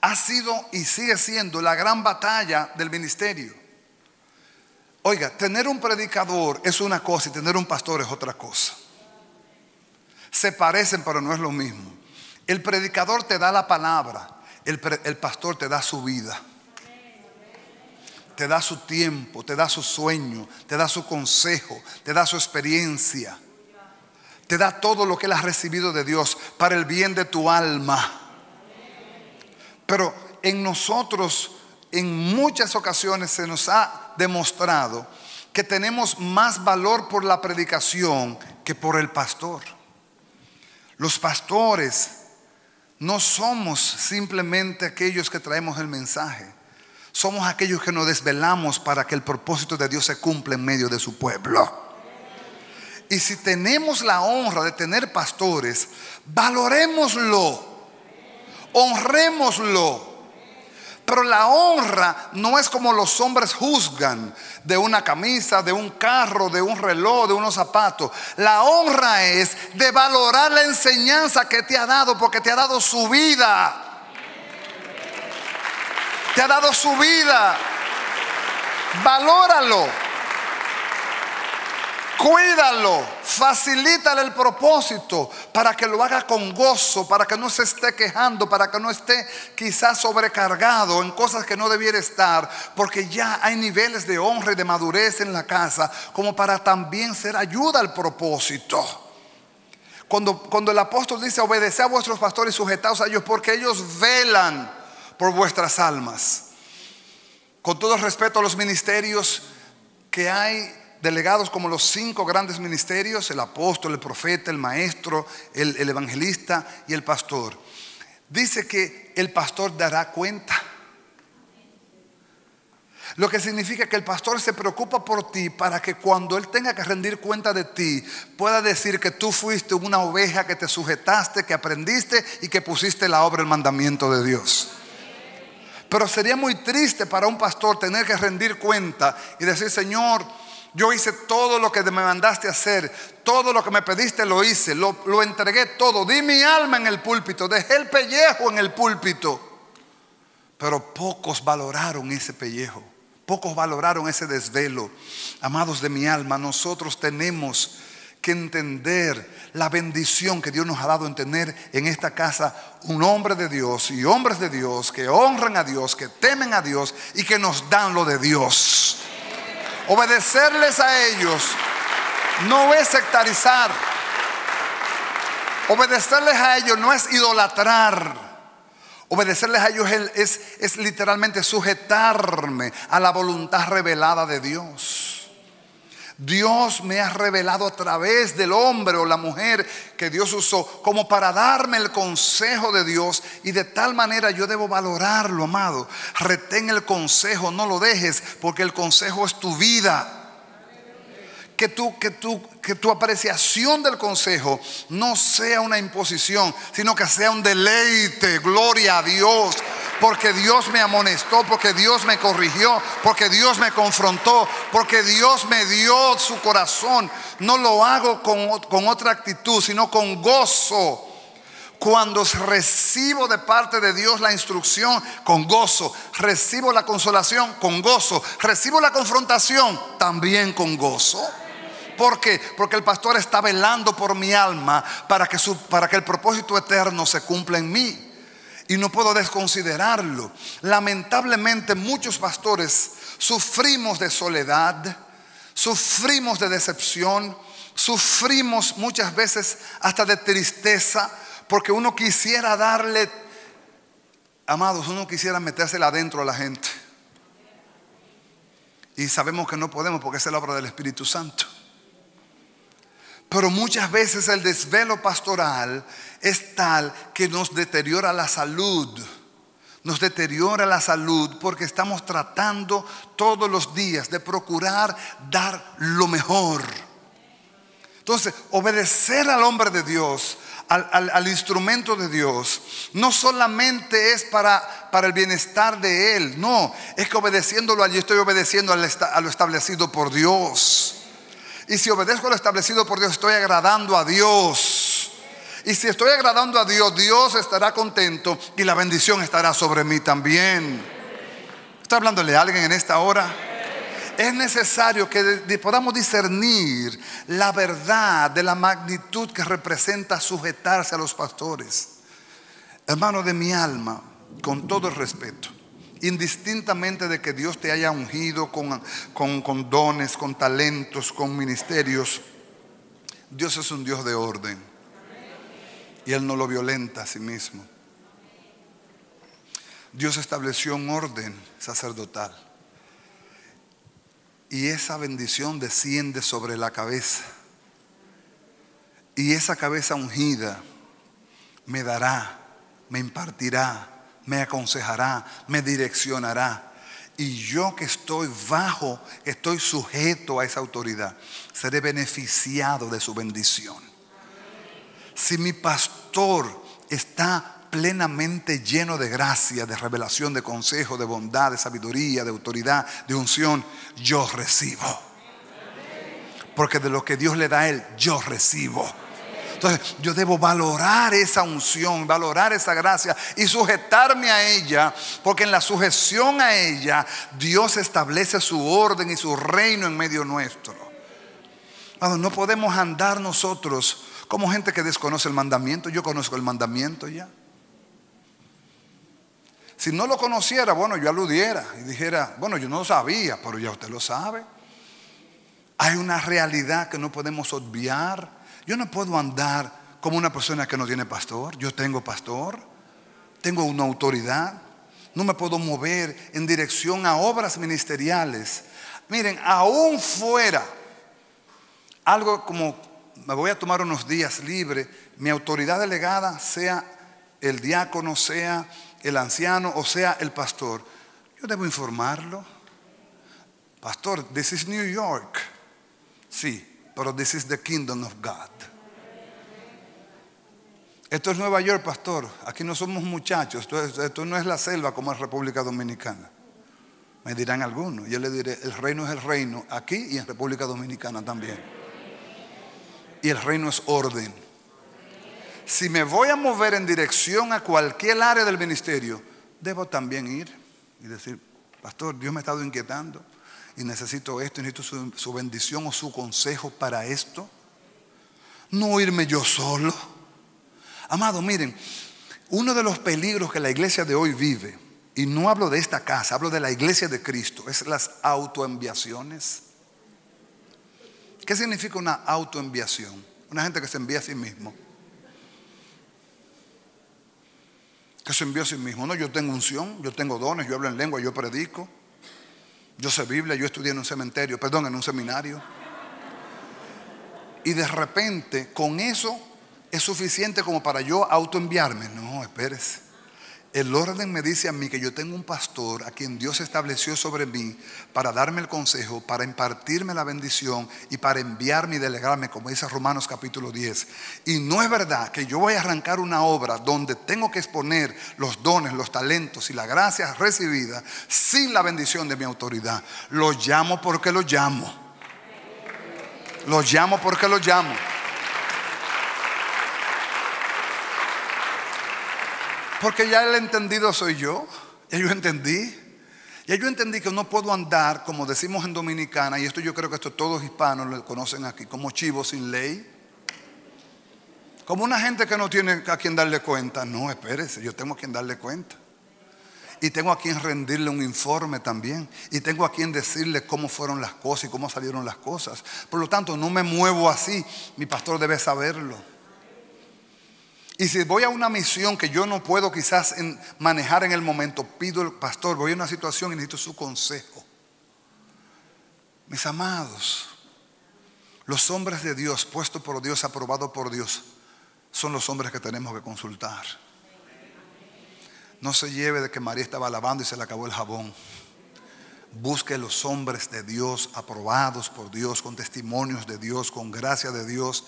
Ha sido y sigue siendo la gran batalla del ministerio. Oiga, tener un predicador es una cosa y tener un pastor es otra cosa. Se parecen, pero no es lo mismo. El predicador te da la palabra, el, pastor te da su vida. Te da su tiempo, te da su sueño, te da su consejo, te da su experiencia. Te da todo lo que él ha recibido de Dios para el bien de tu alma. Pero en nosotros, en muchas ocasiones se nos ha demostrado que tenemos más valor por la predicación que por el pastor. Los pastores no somos simplemente aquellos que traemos el mensaje. Somos aquellos que nos desvelamos para que el propósito de Dios se cumpla en medio de su pueblo. Y si tenemos la honra de tener pastores, valorémoslo, honrémoslo. Pero la honra no es como los hombres juzgan de una camisa, de un carro, de un reloj, de unos zapatos. La honra es de valorar la enseñanza que te ha dado porque te ha dado su vida. Te ha dado su vida. Valóralo. Cuídalo, facilítale el propósito para que lo haga con gozo, para que no se esté quejando, para que no esté quizás sobrecargado en cosas que no debiera estar, porque ya hay niveles de honra y de madurez en la casa como para también ser ayuda al propósito. Cuando, cuando el apóstol dice obedece a vuestros pastores y sujetaos a ellos porque ellos velan por vuestras almas. Con todo respeto a los ministerios que hay delegados como los cinco grandes ministerios, el apóstol, el profeta, el maestro, el, evangelista y el pastor. Dice que el pastor dará cuenta. Lo que significa que el pastor se preocupa por ti para que cuando él tenga que rendir cuenta de ti, pueda decir que tú fuiste una oveja que te sujetaste, que aprendiste y que pusiste la obra, el mandamiento de Dios. Pero sería muy triste para un pastor tener que rendir cuenta y decir, Señor, yo hice todo lo que me mandaste hacer, todo lo que me pediste lo hice, lo, entregué todo, di mi alma en el púlpito, dejé el pellejo en el púlpito. Pero pocos valoraron ese pellejo, pocos valoraron ese desvelo. Amados de mi alma, nosotros tenemos que entender la bendición que Dios nos ha dado en tener en esta casa un hombre de Dios y hombres de Dios que honran a Dios, que temen a Dios y que nos dan lo de Dios. Obedecerles a ellos no es sectarizar. Obedecerles a ellos no es idolatrar. Obedecerles a ellos es, es, literalmente sujetarme a la voluntad revelada de Dios. Dios me ha revelado a través del hombre o la mujer que Dios usó como para darme el consejo de Dios y de tal manera yo debo valorarlo, amado. Retén el consejo, no lo dejes porque el consejo es tu vida. Que tu, que, tu, que tu apreciación del consejo no sea una imposición, sino que sea un deleite, gloria a Dios porque Dios me amonestó, porque Dios me corrigió, porque Dios me confrontó, porque Dios me dio su corazón. No lo hago con, con otra actitud, sino con gozo. Cuando recibo de parte de Dios la instrucción, con gozo. Recibo la consolación, con gozo. Recibo la confrontación, también con gozo. ¿Por qué? Porque el pastor está velando por mi alma para que, su, para que el propósito eterno se cumpla en mí y no puedo desconsiderarlo. Lamentablemente muchos pastores sufrimos de soledad, sufrimos de decepción, sufrimos muchas veces hasta de tristeza, porque uno quisiera darle, amados, uno quisiera metérsela adentro a la gente. Y sabemos que no podemos porque es la obra del Espíritu Santo. Pero muchas veces el desvelo pastoral es tal que nos deteriora la salud. Nos deteriora la salud porque estamos tratando todos los días de procurar dar lo mejor. Entonces, obedecer al hombre de Dios, al, instrumento de Dios, no solamente es para, para, el bienestar de Él, no, es que obedeciéndolo allí estoy obedeciendo a lo establecido por Dios. Y si obedezco lo establecido por Dios, estoy agradando a Dios. Y si estoy agradando a Dios, Dios estará contento y la bendición estará sobre mí también. ¿Está hablándole a alguien en esta hora? Es necesario que podamos discernir la verdad de la magnitud que representa sujetarse a los pastores. Hermano de mi alma, con todo el respeto indistintamente de que Dios te haya ungido con, con, dones, con talentos, con ministerios, Dios es un Dios de orden. Y Él no lo violenta a sí mismo. Dios estableció un orden sacerdotal. Y esa bendición desciende sobre la cabeza. Y esa cabeza ungida me dará, me impartirá, me aconsejará, me direccionará. Y yo que estoy bajo, estoy sujeto a esa autoridad, seré beneficiado de su bendición. Si mi pastor está plenamente lleno de gracia, de revelación, de consejo, de bondad, de sabiduría, de autoridad, de unción, yo recibo. Porque de lo que Dios le da a él, yo recibo. Entonces yo debo valorar esa unción, valorar esa gracia y sujetarme a ella, porque en la sujeción a ella Dios establece su orden y su reino en medio nuestro. No podemos andar nosotros como gente que desconoce el mandamiento. Yo conozco el mandamiento ya. Si no lo conociera, bueno, yo aludiera y dijera, bueno, yo no lo sabía, pero ya usted lo sabe. Hay una realidad que no podemos obviar. Yo no puedo andar como una persona que no tiene pastor. Yo tengo pastor, tengo una autoridad. No me puedo mover en dirección a obras ministeriales. Miren, aún fuera algo como me voy a tomar unos días libre, mi autoridad delegada sea el diácono, sea el anciano o sea el pastor, yo debo informarlo. Pastor, this is New York. Sí, pero this is the kingdom of God. Esto es Nueva York, pastor. Aquí no somos muchachos. Esto, no es la selva como es República Dominicana. Me dirán algunos. Yo le diré, el reino es el reino aquí y en República Dominicana también. Y el reino es orden. Si me voy a mover en dirección a cualquier área del ministerio, debo también ir y decir, pastor, Dios me ha estado inquietando y necesito esto, necesito su, su bendición o su consejo para esto. No irme yo solo. Amado, miren, uno de los peligros que la iglesia de hoy vive, y no hablo de esta casa, hablo de la iglesia de Cristo, es las autoenviaciones. ¿Qué significa una autoenviación? Una gente que se envía a sí mismo. Que se envía a sí mismo. No, yo tengo unción, yo tengo dones, yo hablo en lengua, yo predico. Yo sé Biblia, yo estudié en un cementerio, perdón, en un seminario. Y de repente, con eso es suficiente como para yo autoenviarme. No, espérese. El orden me dice a mí que yo tengo un pastor a quien Dios estableció sobre mí para darme el consejo, para impartirme la bendición y para enviarme y delegarme, como dice Romanos capítulo 10. Y no es verdad que yo voy a arrancar una obra donde tengo que exponer los dones, los talentos y la gracia recibida sin la bendición de mi autoridad. Lo llamo porque lo llamo. Lo llamo porque lo llamo. Porque ya el entendido soy yo. Ya yo entendí. Ya yo entendí que no puedo andar, como decimos en Dominicana, y esto yo creo que esto todos hispanos lo conocen aquí, como chivo sin ley. Como una gente que no tiene a quien darle cuenta. No, espérese, yo tengo a quien darle cuenta. Y tengo a quien rendirle un informe también. Y tengo a quien decirle cómo fueron las cosas y cómo salieron las cosas. Por lo tanto, no me muevo así. Mi pastor debe saberlo. Y si voy a una misión que yo no puedo quizás manejar en el momento, pido al pastor, voy a una situación y necesito su consejo. Mis amados, los hombres de Dios, puestos por Dios, aprobados por Dios, son los hombres que tenemos que consultar. No se lleve de que María estaba lavando y se le acabó el jabón. Busque los hombres de Dios, aprobados por Dios, con testimonios de Dios, con gracia de Dios,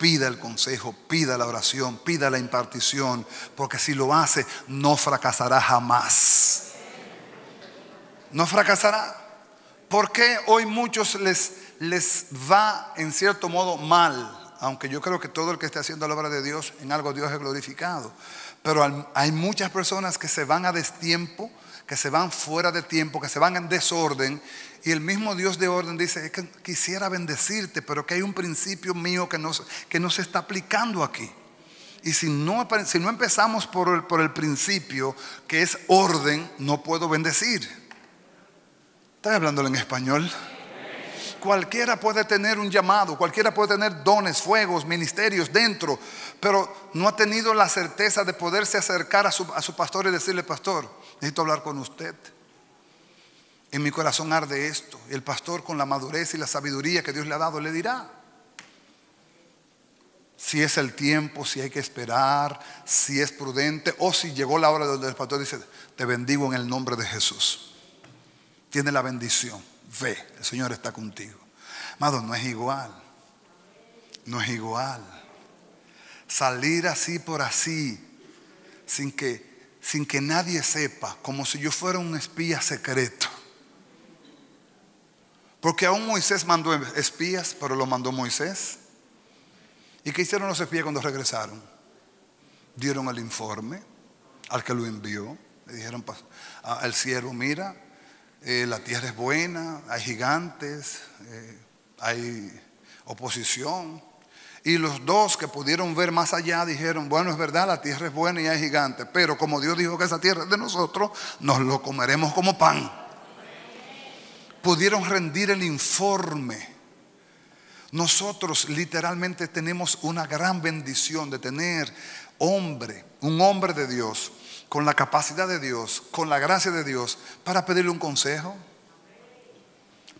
pida el consejo, pida la oración, pida la impartición, porque si lo hace, no fracasará jamás. No fracasará. ¿Por qué hoy muchos les, les va en cierto modo mal? Aunque yo creo que todo el que esté haciendo la obra de Dios, en algo Dios es glorificado. Pero hay muchas personas que se van a destiempo, que se van fuera de tiempo, que se van en desorden y el mismo Dios de orden dice, que quisiera bendecirte, pero que hay un principio mío que no, que no se está aplicando aquí. Y si no, si no empezamos por el, por el principio, que es orden, no puedo bendecir. ¿Estoy hablándolo en español? Cualquiera puede tener un llamado, cualquiera puede tener dones, fuegos, ministerios dentro, pero no ha tenido la certeza de poderse acercar a su, a su pastor y decirle, pastor, necesito hablar con usted. En mi corazón arde esto. El pastor con la madurez y la sabiduría que Dios le ha dado le dirá. si es el tiempo, si hay que esperar, si es prudente o si llegó la hora donde el pastor dice, te bendigo en el nombre de Jesús. Tiene la bendición. Ve, el Señor está contigo. Amado, no es igual. No es igual. Salir así por así, sin que, sin que nadie sepa, como si yo fuera un espía secreto. Porque aún Moisés mandó espías, pero lo mandó Moisés. ¿Y qué hicieron los espías cuando regresaron? Dieron el informe al que lo envió. Le dijeron al siervo, mira, eh, la tierra es buena, hay gigantes, eh, hay oposición. Y los dos que pudieron ver más allá dijeron, bueno, es verdad, la tierra es buena y hay gigantes, pero como Dios dijo que esa tierra es de nosotros, nos lo comeremos como pan. Pudieron rendir el informe nosotros literalmente tenemos una gran bendición de tener hombre, un hombre de Dios, con la capacidad de Dios, con la gracia de Dios, para pedirle un consejo.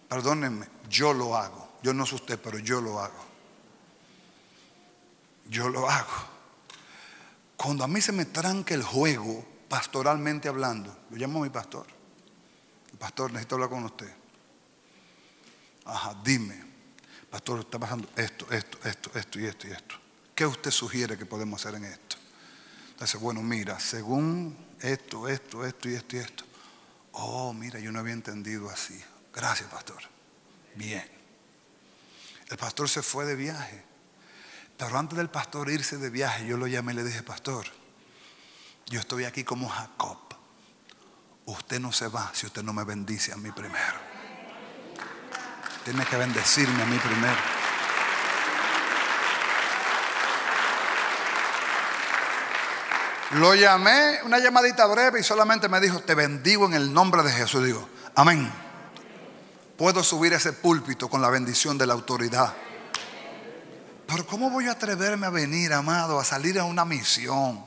Perdónenme, yo lo hago. Yo no sé usted, pero yo lo hago. Yo lo hago. Cuando a mí se me tranca el juego, pastoralmente hablando, yo llamo a mi pastor. Pastor, necesito hablar con usted. Ajá, dime pastor, está pasando esto, esto, esto, esto y esto y esto. ¿Qué usted sugiere que podemos hacer en esto? Entonces, bueno, mira, según esto, esto, esto y esto y esto. Oh, mira, yo no había entendido así. Gracias, pastor. Bien. El pastor se fue de viaje. Pero antes del pastor irse de viaje, yo lo llamé y le dije, pastor, yo estoy aquí como Jacob. Usted no se va si usted no me bendice a mí primero. Tiene que bendecirme a mí primero. Lo llamé, una llamadita breve y solamente me dijo, te bendigo en el nombre de Jesús. Digo, amén. Puedo subir ese púlpito con la bendición de la autoridad. Pero ¿cómo voy a atreverme a venir, amado, a salir a una misión?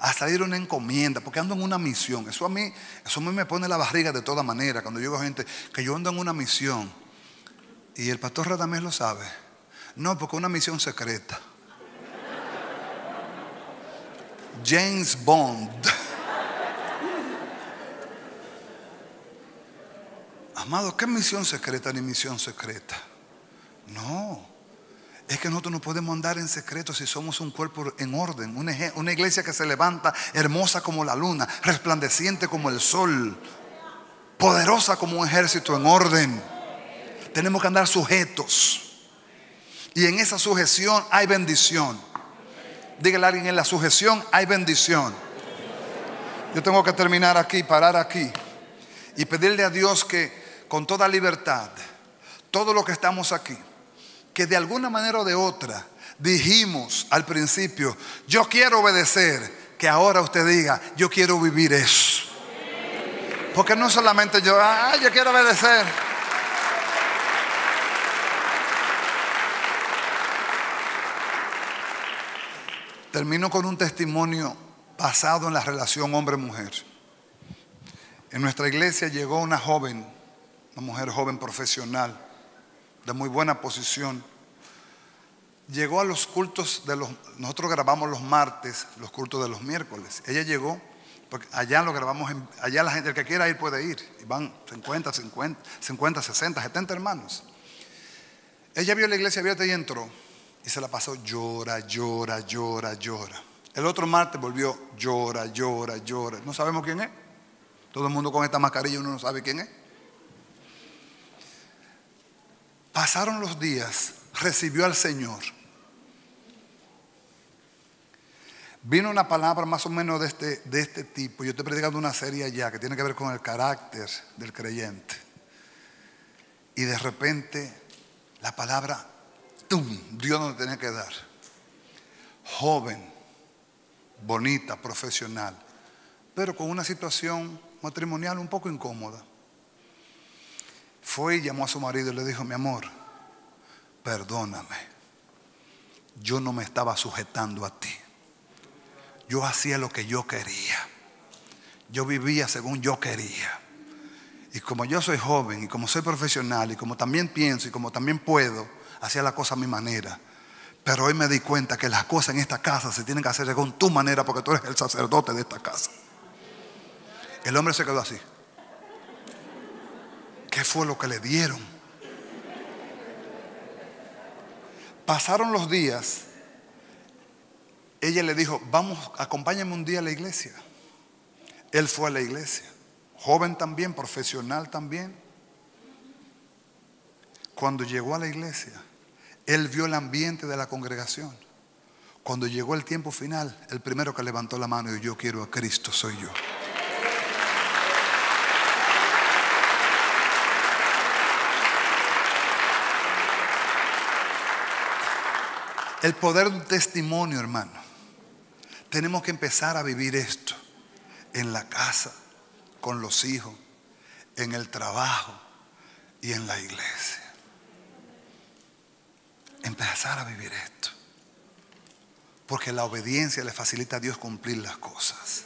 A salir a una encomienda, porque ando en una misión. Eso a mí, eso a mí me pone la barriga de toda manera. Cuando yo veo gente que yo ando en una misión. Y el pastor Radamés lo sabe. No, porque una misión secreta. James Bond. Amado, ¿qué misión secreta ni misión secreta? No. Es que nosotros no podemos andar en secreto si somos un cuerpo en orden, una iglesia que se levanta hermosa como la luna, resplandeciente como el sol, poderosa como un ejército en orden tenemos que andar sujetos. Y en esa sujeción hay bendición. Dígale a alguien, en la sujeción hay bendición. Yo tengo que terminar aquí, parar aquí y pedirle a Dios que con toda libertad, todo lo que estamos aquí, que de alguna manera o de otra dijimos al principio, yo quiero obedecer, que ahora usted diga, yo quiero vivir eso. Porque no solamente yo, ah, yo quiero obedecer. Termino con un testimonio basado en la relación hombre-mujer. En nuestra iglesia llegó una joven, una mujer joven profesional, de muy buena posición. Llegó a los cultos de los, nosotros grabamos los martes, los cultos de los miércoles. Ella llegó, porque allá lo grabamos, allá la gente, el que quiera ir puede ir. Y van 50, 50, 50, 60, 70 hermanos. Ella vio la iglesia abierta y entró. Y se la pasó llora, llora, llora, llora. El otro martes volvió llora, llora, llora. No sabemos quién es. Todo el mundo con esta mascarilla, uno no sabe quién es. Pasaron los días, recibió al Señor. Vino una palabra más o menos de este, de este tipo. Yo estoy predicando una serie allá que tiene que ver con el carácter del creyente. Y de repente la palabra Dios nos tenía que dar. Joven, bonita, profesional, pero con una situación matrimonial un poco incómoda. Fue y llamó a su marido y le dijo, mi amor, perdóname. Yo no me estaba sujetando a ti. Yo hacía lo que yo quería. Yo vivía según yo quería. Y como yo soy joven y como soy profesional y como también pienso y como también puedo, hacía la cosa a mi manera. Pero hoy me di cuenta que las cosas en esta casa se tienen que hacer con tu manera porque tú eres el sacerdote de esta casa. El hombre se quedó así. ¿Qué fue lo que le dieron? Pasaron los días. Ella le dijo, vamos, acompáñame un día a la iglesia. Él fue a la iglesia. Joven también, profesional también. Cuando llegó a la iglesia, él vio el ambiente de la congregación. Cuando llegó el tiempo final, el primero que levantó la mano y yo quiero a Cristo soy yo. El poder de un testimonio, hermano. Tenemos que empezar a vivir esto en la casa, con los hijos, en el trabajo y en la iglesia empezar a vivir esto. Porque la obediencia le facilita a Dios cumplir las cosas.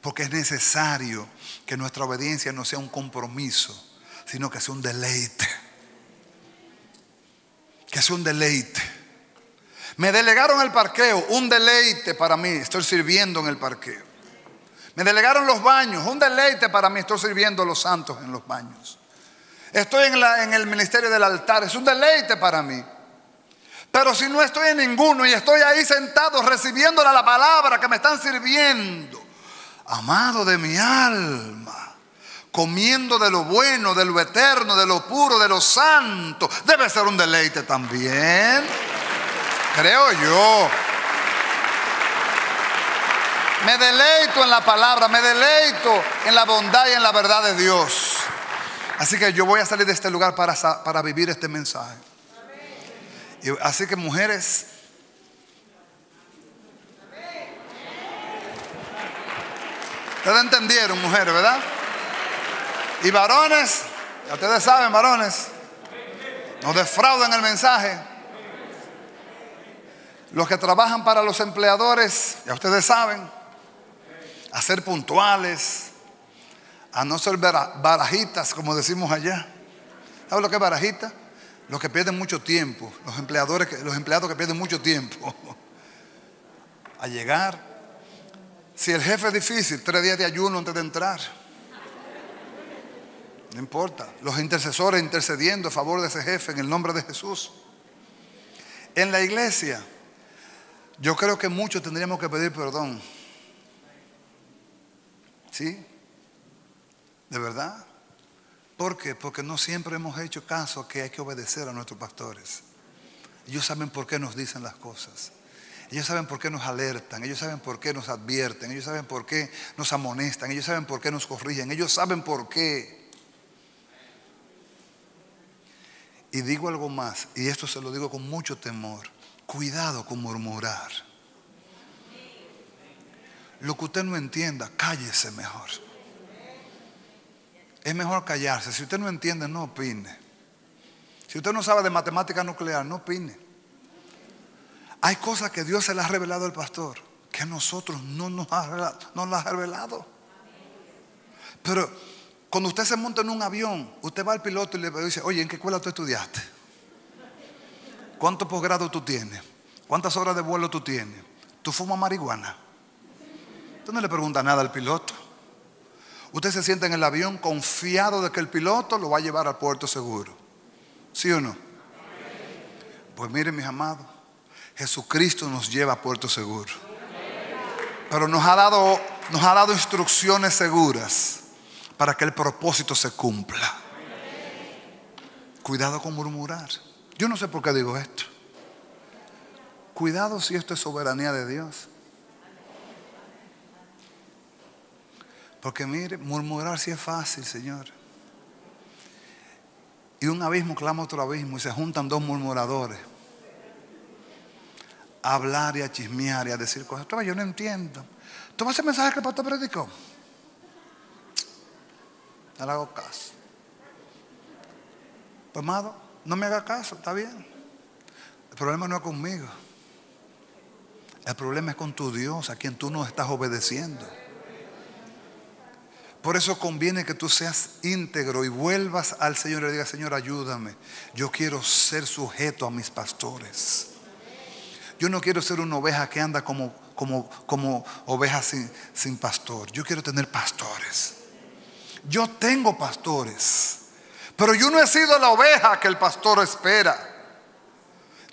Porque es necesario que nuestra obediencia no sea un compromiso, sino que sea un deleite. Que sea un deleite. Me delegaron el parqueo, un deleite para mí, estoy sirviendo en el parqueo. Me delegaron los baños, un deleite para mí, estoy sirviendo a los santos en los baños. Estoy en, el ministerio del altar, es un deleite para mí. Pero si no estoy en ninguno y estoy ahí sentado recibiendo la palabra que me están sirviendo, amado de mi alma, comiendo de lo bueno, de lo eterno, de lo puro, de lo santo, debe ser un deleite también. Creo yo. Me deleito en la palabra, me deleito en la bondad y en la verdad de Dios. Así que yo voy a salir de este lugar para, para vivir este mensaje. Así que mujeres, ustedes entendieron, mujeres, ¿verdad? Y varones, ya ustedes saben, varones, no defraudan el mensaje. Los que trabajan para los empleadores, ya ustedes saben, a ser puntuales, a no ser barajitas, como decimos allá. ¿Sabes lo que es barajita? Los que pierden mucho tiempo, los empleadores, los empleados que pierden mucho tiempo a llegar. Si el jefe es difícil, tres días de ayuno antes de entrar. No importa. Los intercesores intercediendo a favor de ese jefe en el nombre de Jesús. En la iglesia, yo creo que muchos tendríamos que pedir perdón. ¿Sí? ¿De verdad? ¿Por qué? Porque no siempre hemos hecho caso que hay que obedecer a nuestros pastores. Ellos saben por qué nos dicen las cosas. Ellos saben por qué nos alertan, ellos saben por qué nos advierten, ellos saben por qué nos amonestan, ellos saben por qué nos corrigen, ellos saben por qué. Y digo algo más, y esto se lo digo con mucho temor, cuidado con murmurar. Lo que usted no entienda, cállese mejor. Es mejor callarse. Si usted no entiende, no opine. Si usted no sabe de matemática nuclear, no opine. Hay cosas que Dios se las ha revelado al pastor que a nosotros no nos, ha, las ha revelado. Pero cuando usted se monta en un avión, usted va al piloto y le dice, oye, ¿en qué escuela tú estudiaste? ¿Cuánto posgrado tú tienes? ¿Cuántas horas de vuelo tú tienes? ¿Tú fumas marihuana? Usted no le pregunta nada al piloto. Usted se sienta en el avión confiado de que el piloto lo va a llevar al puerto seguro. ¿Sí o no? Pues miren mis amados, Jesucristo nos lleva a puerto seguro. Pero nos ha dado, nos ha dado instrucciones seguras para que el propósito se cumpla. Cuidado con murmurar. Yo no sé por qué digo esto. Cuidado si esto es soberanía de Dios. Porque mire, murmurar sí es fácil, Señor. Y un abismo clama otro abismo y se juntan dos murmuradores. A hablar y a chismear y a decir cosas. Yo no entiendo. ¿Tú vas a mensaje que el pastor predicó? No le hago caso. Pues, amado, no me haga caso, está bien. El problema no es conmigo. El problema es con tu Dios, a quien tú no estás obedeciendo. Por eso conviene que tú seas íntegro y vuelvas al Señor y le digas, Señor, ayúdame. Yo quiero ser sujeto a mis pastores. Yo no quiero ser una oveja que anda como, como, como oveja sin, sin pastor. Yo quiero tener pastores. Yo tengo pastores. Pero yo no he sido la oveja que el pastor espera.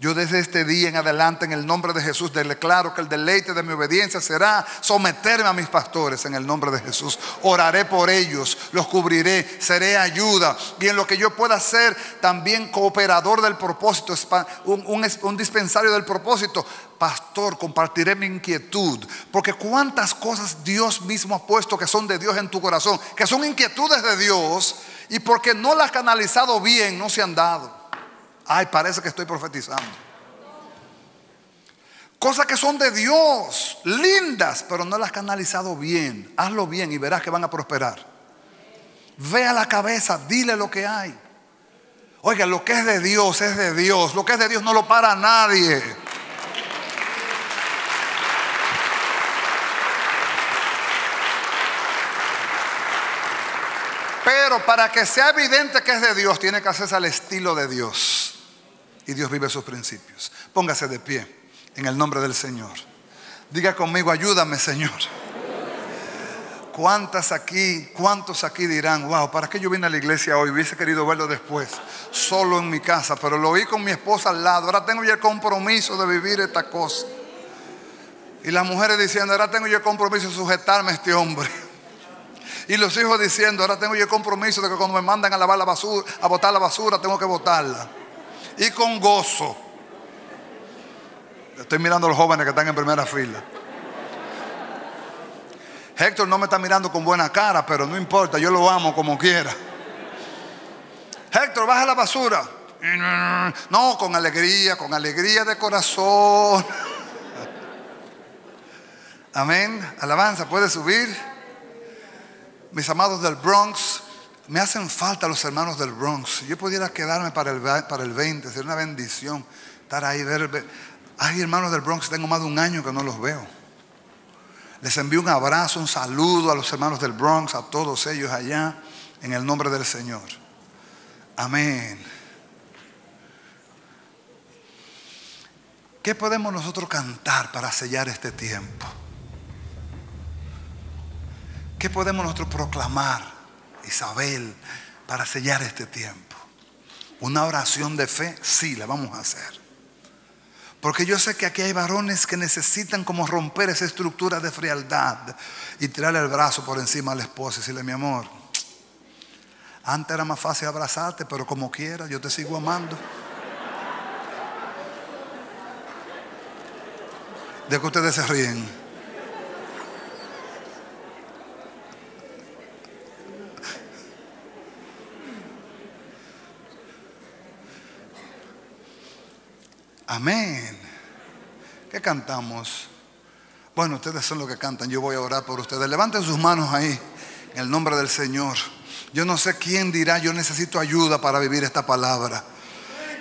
Yo desde este día en adelante, en el nombre de Jesús, declaro que el deleite de mi obediencia será someterme a mis pastores en el nombre de Jesús. Oraré por ellos, los cubriré, seré ayuda. Y en lo que yo pueda ser también cooperador del propósito, un, dispensario del propósito. Pastor, compartiré mi inquietud. Porque cuántas cosas Dios mismo ha puesto que son de Dios en tu corazón, que son inquietudes de Dios, y porque no las has canalizado bien, no se han dado. Ay, parece que estoy profetizando. Cosas que son de Dios, lindas, pero no las canalizado bien. Hazlo bien y verás que van a prosperar. Ve a la cabeza, dile lo que hay. Oiga, lo que es de Dios es de Dios. Lo que es de Dios no lo para nadie. Pero para que sea evidente que es de Dios, tiene que hacerse al estilo de Dios y Dios vive sus principios. Póngase de pie en el nombre del Señor. Diga conmigo, ayúdame Señor. ¿Cuántas aquí, cuántos aquí dirán, wow, ¿para qué yo vine a la iglesia hoy? Hubiese querido verlo después, solo en mi casa, pero lo vi con mi esposa al lado. Ahora tengo ya el compromiso de vivir esta cosa. Y las mujeres diciendo, ahora tengo yo el compromiso de sujetarme a este hombre. Y los hijos diciendo, ahora tengo yo el compromiso de que cuando me mandan a lavar la basura, a botar la basura, tengo que botarla y con gozo. Estoy mirando a los jóvenes que están en primera fila. Héctor no me está mirando con buena cara, pero no importa, yo lo amo como quiera. Héctor, baja la basura. No, con alegría, con alegría de corazón. Amén. Alabanza, puede subir. Mis amados del Bronx, me hacen falta los hermanos del Bronx. Yo pudiera quedarme para el, para el 20, sería una bendición estar ahí, ver, Hay hermanos del Bronx, tengo más de un año que no los veo. Les envío un abrazo, un saludo a los hermanos del Bronx, a todos ellos allá, en el nombre del Señor. Amén. ¿Qué podemos nosotros cantar para sellar este tiempo? ¿Qué podemos nosotros proclamar? Isabel, para sellar este tiempo. Una oración de fe, sí, la vamos a hacer. Porque yo sé que aquí hay varones que necesitan como romper esa estructura de frialdad y tirarle el brazo por encima a la esposa y decirle, mi amor, antes era más fácil abrazarte, pero como quiera, yo te sigo amando. De que ustedes se ríen. Amén. ¿Qué cantamos? Bueno, ustedes son los que cantan. Yo voy a orar por ustedes. Levanten sus manos ahí en el nombre del Señor. Yo no sé quién dirá, yo necesito ayuda para vivir esta palabra.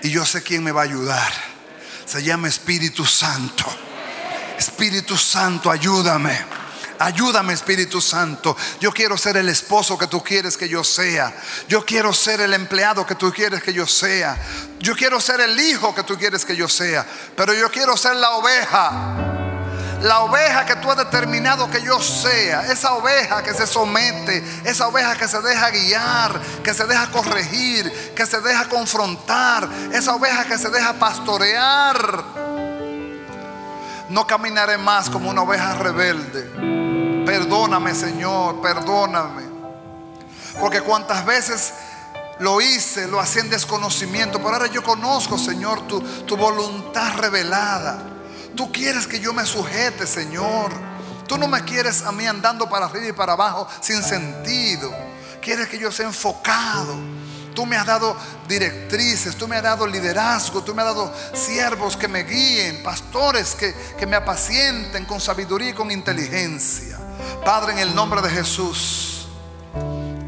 Y yo sé quién me va a ayudar. Se llama Espíritu Santo. Espíritu Santo, ayúdame. Ayúdame Espíritu Santo. Yo quiero ser el esposo que tú quieres que yo sea. Yo quiero ser el empleado que tú quieres que yo sea. Yo quiero ser el hijo que tú quieres que yo sea. Pero yo quiero ser la oveja. La oveja que tú has determinado que yo sea. Esa oveja que se somete. Esa oveja que se deja guiar. Que se deja corregir. Que se deja confrontar. Esa oveja que se deja pastorear. No caminaré más como una oveja rebelde. Perdóname, Señor, perdóname. Porque cuantas veces lo hice, lo hacía en desconocimiento, pero ahora yo conozco, Señor, tu, tu voluntad revelada. Tú quieres que yo me sujete, Señor. Tú no me quieres a mí andando para arriba y para abajo sin sentido. Quieres que yo sea enfocado. Tú me has dado directrices, tú me has dado liderazgo, tú me has dado siervos que me guíen, pastores que, que me apacienten con sabiduría y con inteligencia. Padre, en el nombre de Jesús,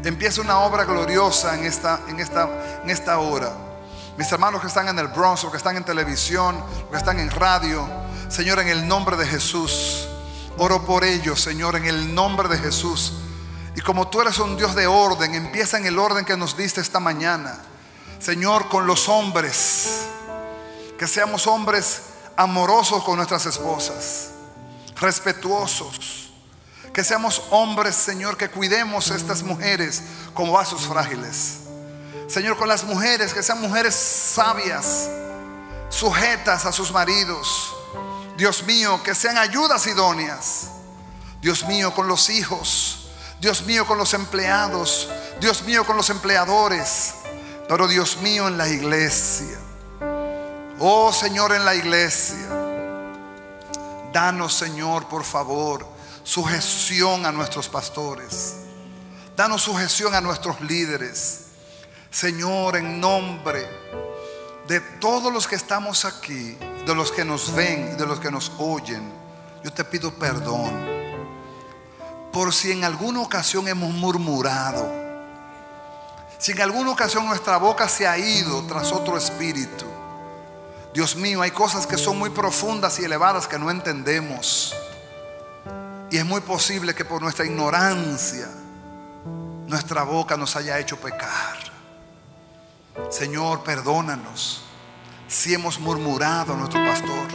empieza una obra gloriosa en esta, en esta, en esta hora. Mis hermanos que están en el Bronx, que están en televisión, que están en radio, Señor, en el nombre de Jesús, oro por ellos, Señor, en el nombre de Jesús. Y como tú eres un Dios de orden, empieza en el orden que nos diste esta mañana. Señor, con los hombres, que seamos hombres amorosos con nuestras esposas, respetuosos. Que seamos hombres, Señor, que cuidemos a estas mujeres como vasos frágiles. Señor, con las mujeres, que sean mujeres sabias, sujetas a sus maridos. Dios mío, que sean ayudas idóneas. Dios mío, con los hijos. Dios mío, con los empleados. Dios mío, con los empleadores. Pero Dios mío, en la iglesia. Oh Señor, en la iglesia. Danos, Señor, por favor, sujeción a nuestros pastores. Danos sujeción a nuestros líderes. Señor, en nombre de todos los que estamos aquí, de los que nos ven, de los que nos oyen, yo te pido perdón por si en alguna ocasión hemos murmurado, si en alguna ocasión nuestra boca se ha ido tras otro espíritu. Dios mío, hay cosas que son muy profundas y elevadas que no entendemos. Y es muy posible que por nuestra ignorancia nuestra boca nos haya hecho pecar. Señor, perdónanos si hemos murmurado a nuestro pastor,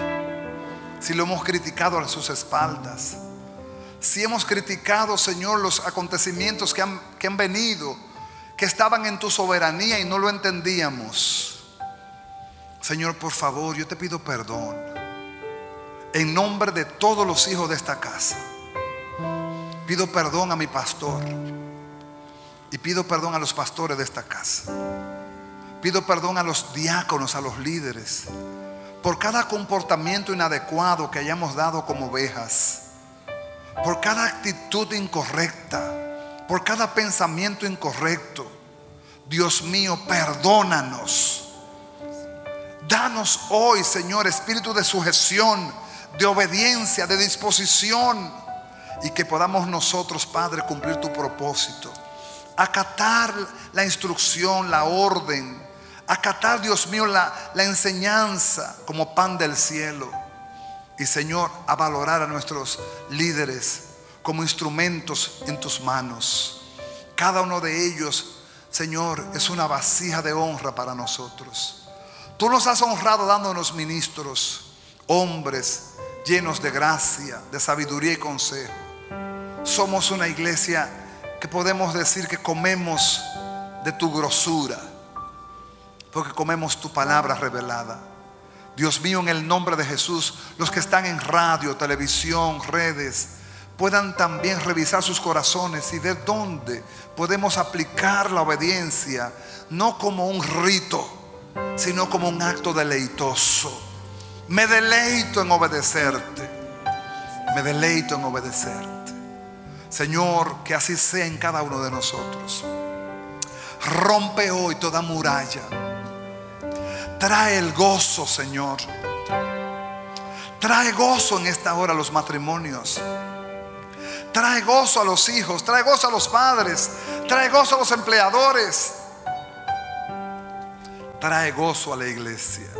si lo hemos criticado a sus espaldas, si hemos criticado, Señor, los acontecimientos que han, que han venido, que estaban en tu soberanía y no lo entendíamos. Señor, por favor, yo te pido perdón en nombre de todos los hijos de esta casa. Pido perdón a mi pastor y pido perdón a los pastores de esta casa. Pido perdón a los diáconos, a los líderes, por cada comportamiento inadecuado que hayamos dado como ovejas, por cada actitud incorrecta, por cada pensamiento incorrecto. Dios mío, perdónanos. Danos hoy, Señor, espíritu de sujeción, de obediencia, de disposición, y que podamos nosotros, Padre, cumplir tu propósito. Acatar la instrucción, la orden, acatar, Dios mío, la, la enseñanza como pan del cielo. Y Señor, a valorar a nuestros líderes como instrumentos en tus manos. Cada uno de ellos, Señor, es una vasija de honra para nosotros. Tú nos has honrado dándonos ministros, hombres llenos de gracia, de sabiduría y consejo. Somos una iglesia que podemos decir que comemos de tu grosura porque comemos tu palabra revelada. Dios mío, en el nombre de Jesús, los que están en radio, televisión, redes, puedan también revisar sus corazones y ver dónde podemos aplicar la obediencia, no como un rito, sino como un acto deleitoso. Me deleito en obedecerte. Me deleito en obedecerte. Señor, que así sea en cada uno de nosotros. Rompe hoy toda muralla Trae el gozo, Señor. Trae gozo en esta hora a los matrimonios. Trae gozo a los hijos, trae gozo a los padres, trae gozo a los empleadores. Trae gozo a la iglesia.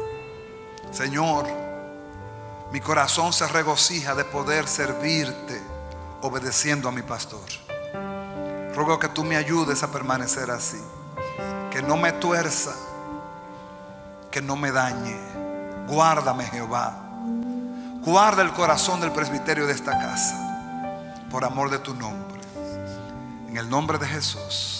Señor, mi corazón se regocija de poder servirte obedeciendo a mi pastor. Ruego que tú me ayudes a permanecer así. Que no me tuerza que no me dañe. Guárdame, Jehová. Guarda el corazón del presbiterio de esta casa. Por amor de tu nombre. En el nombre de Jesús.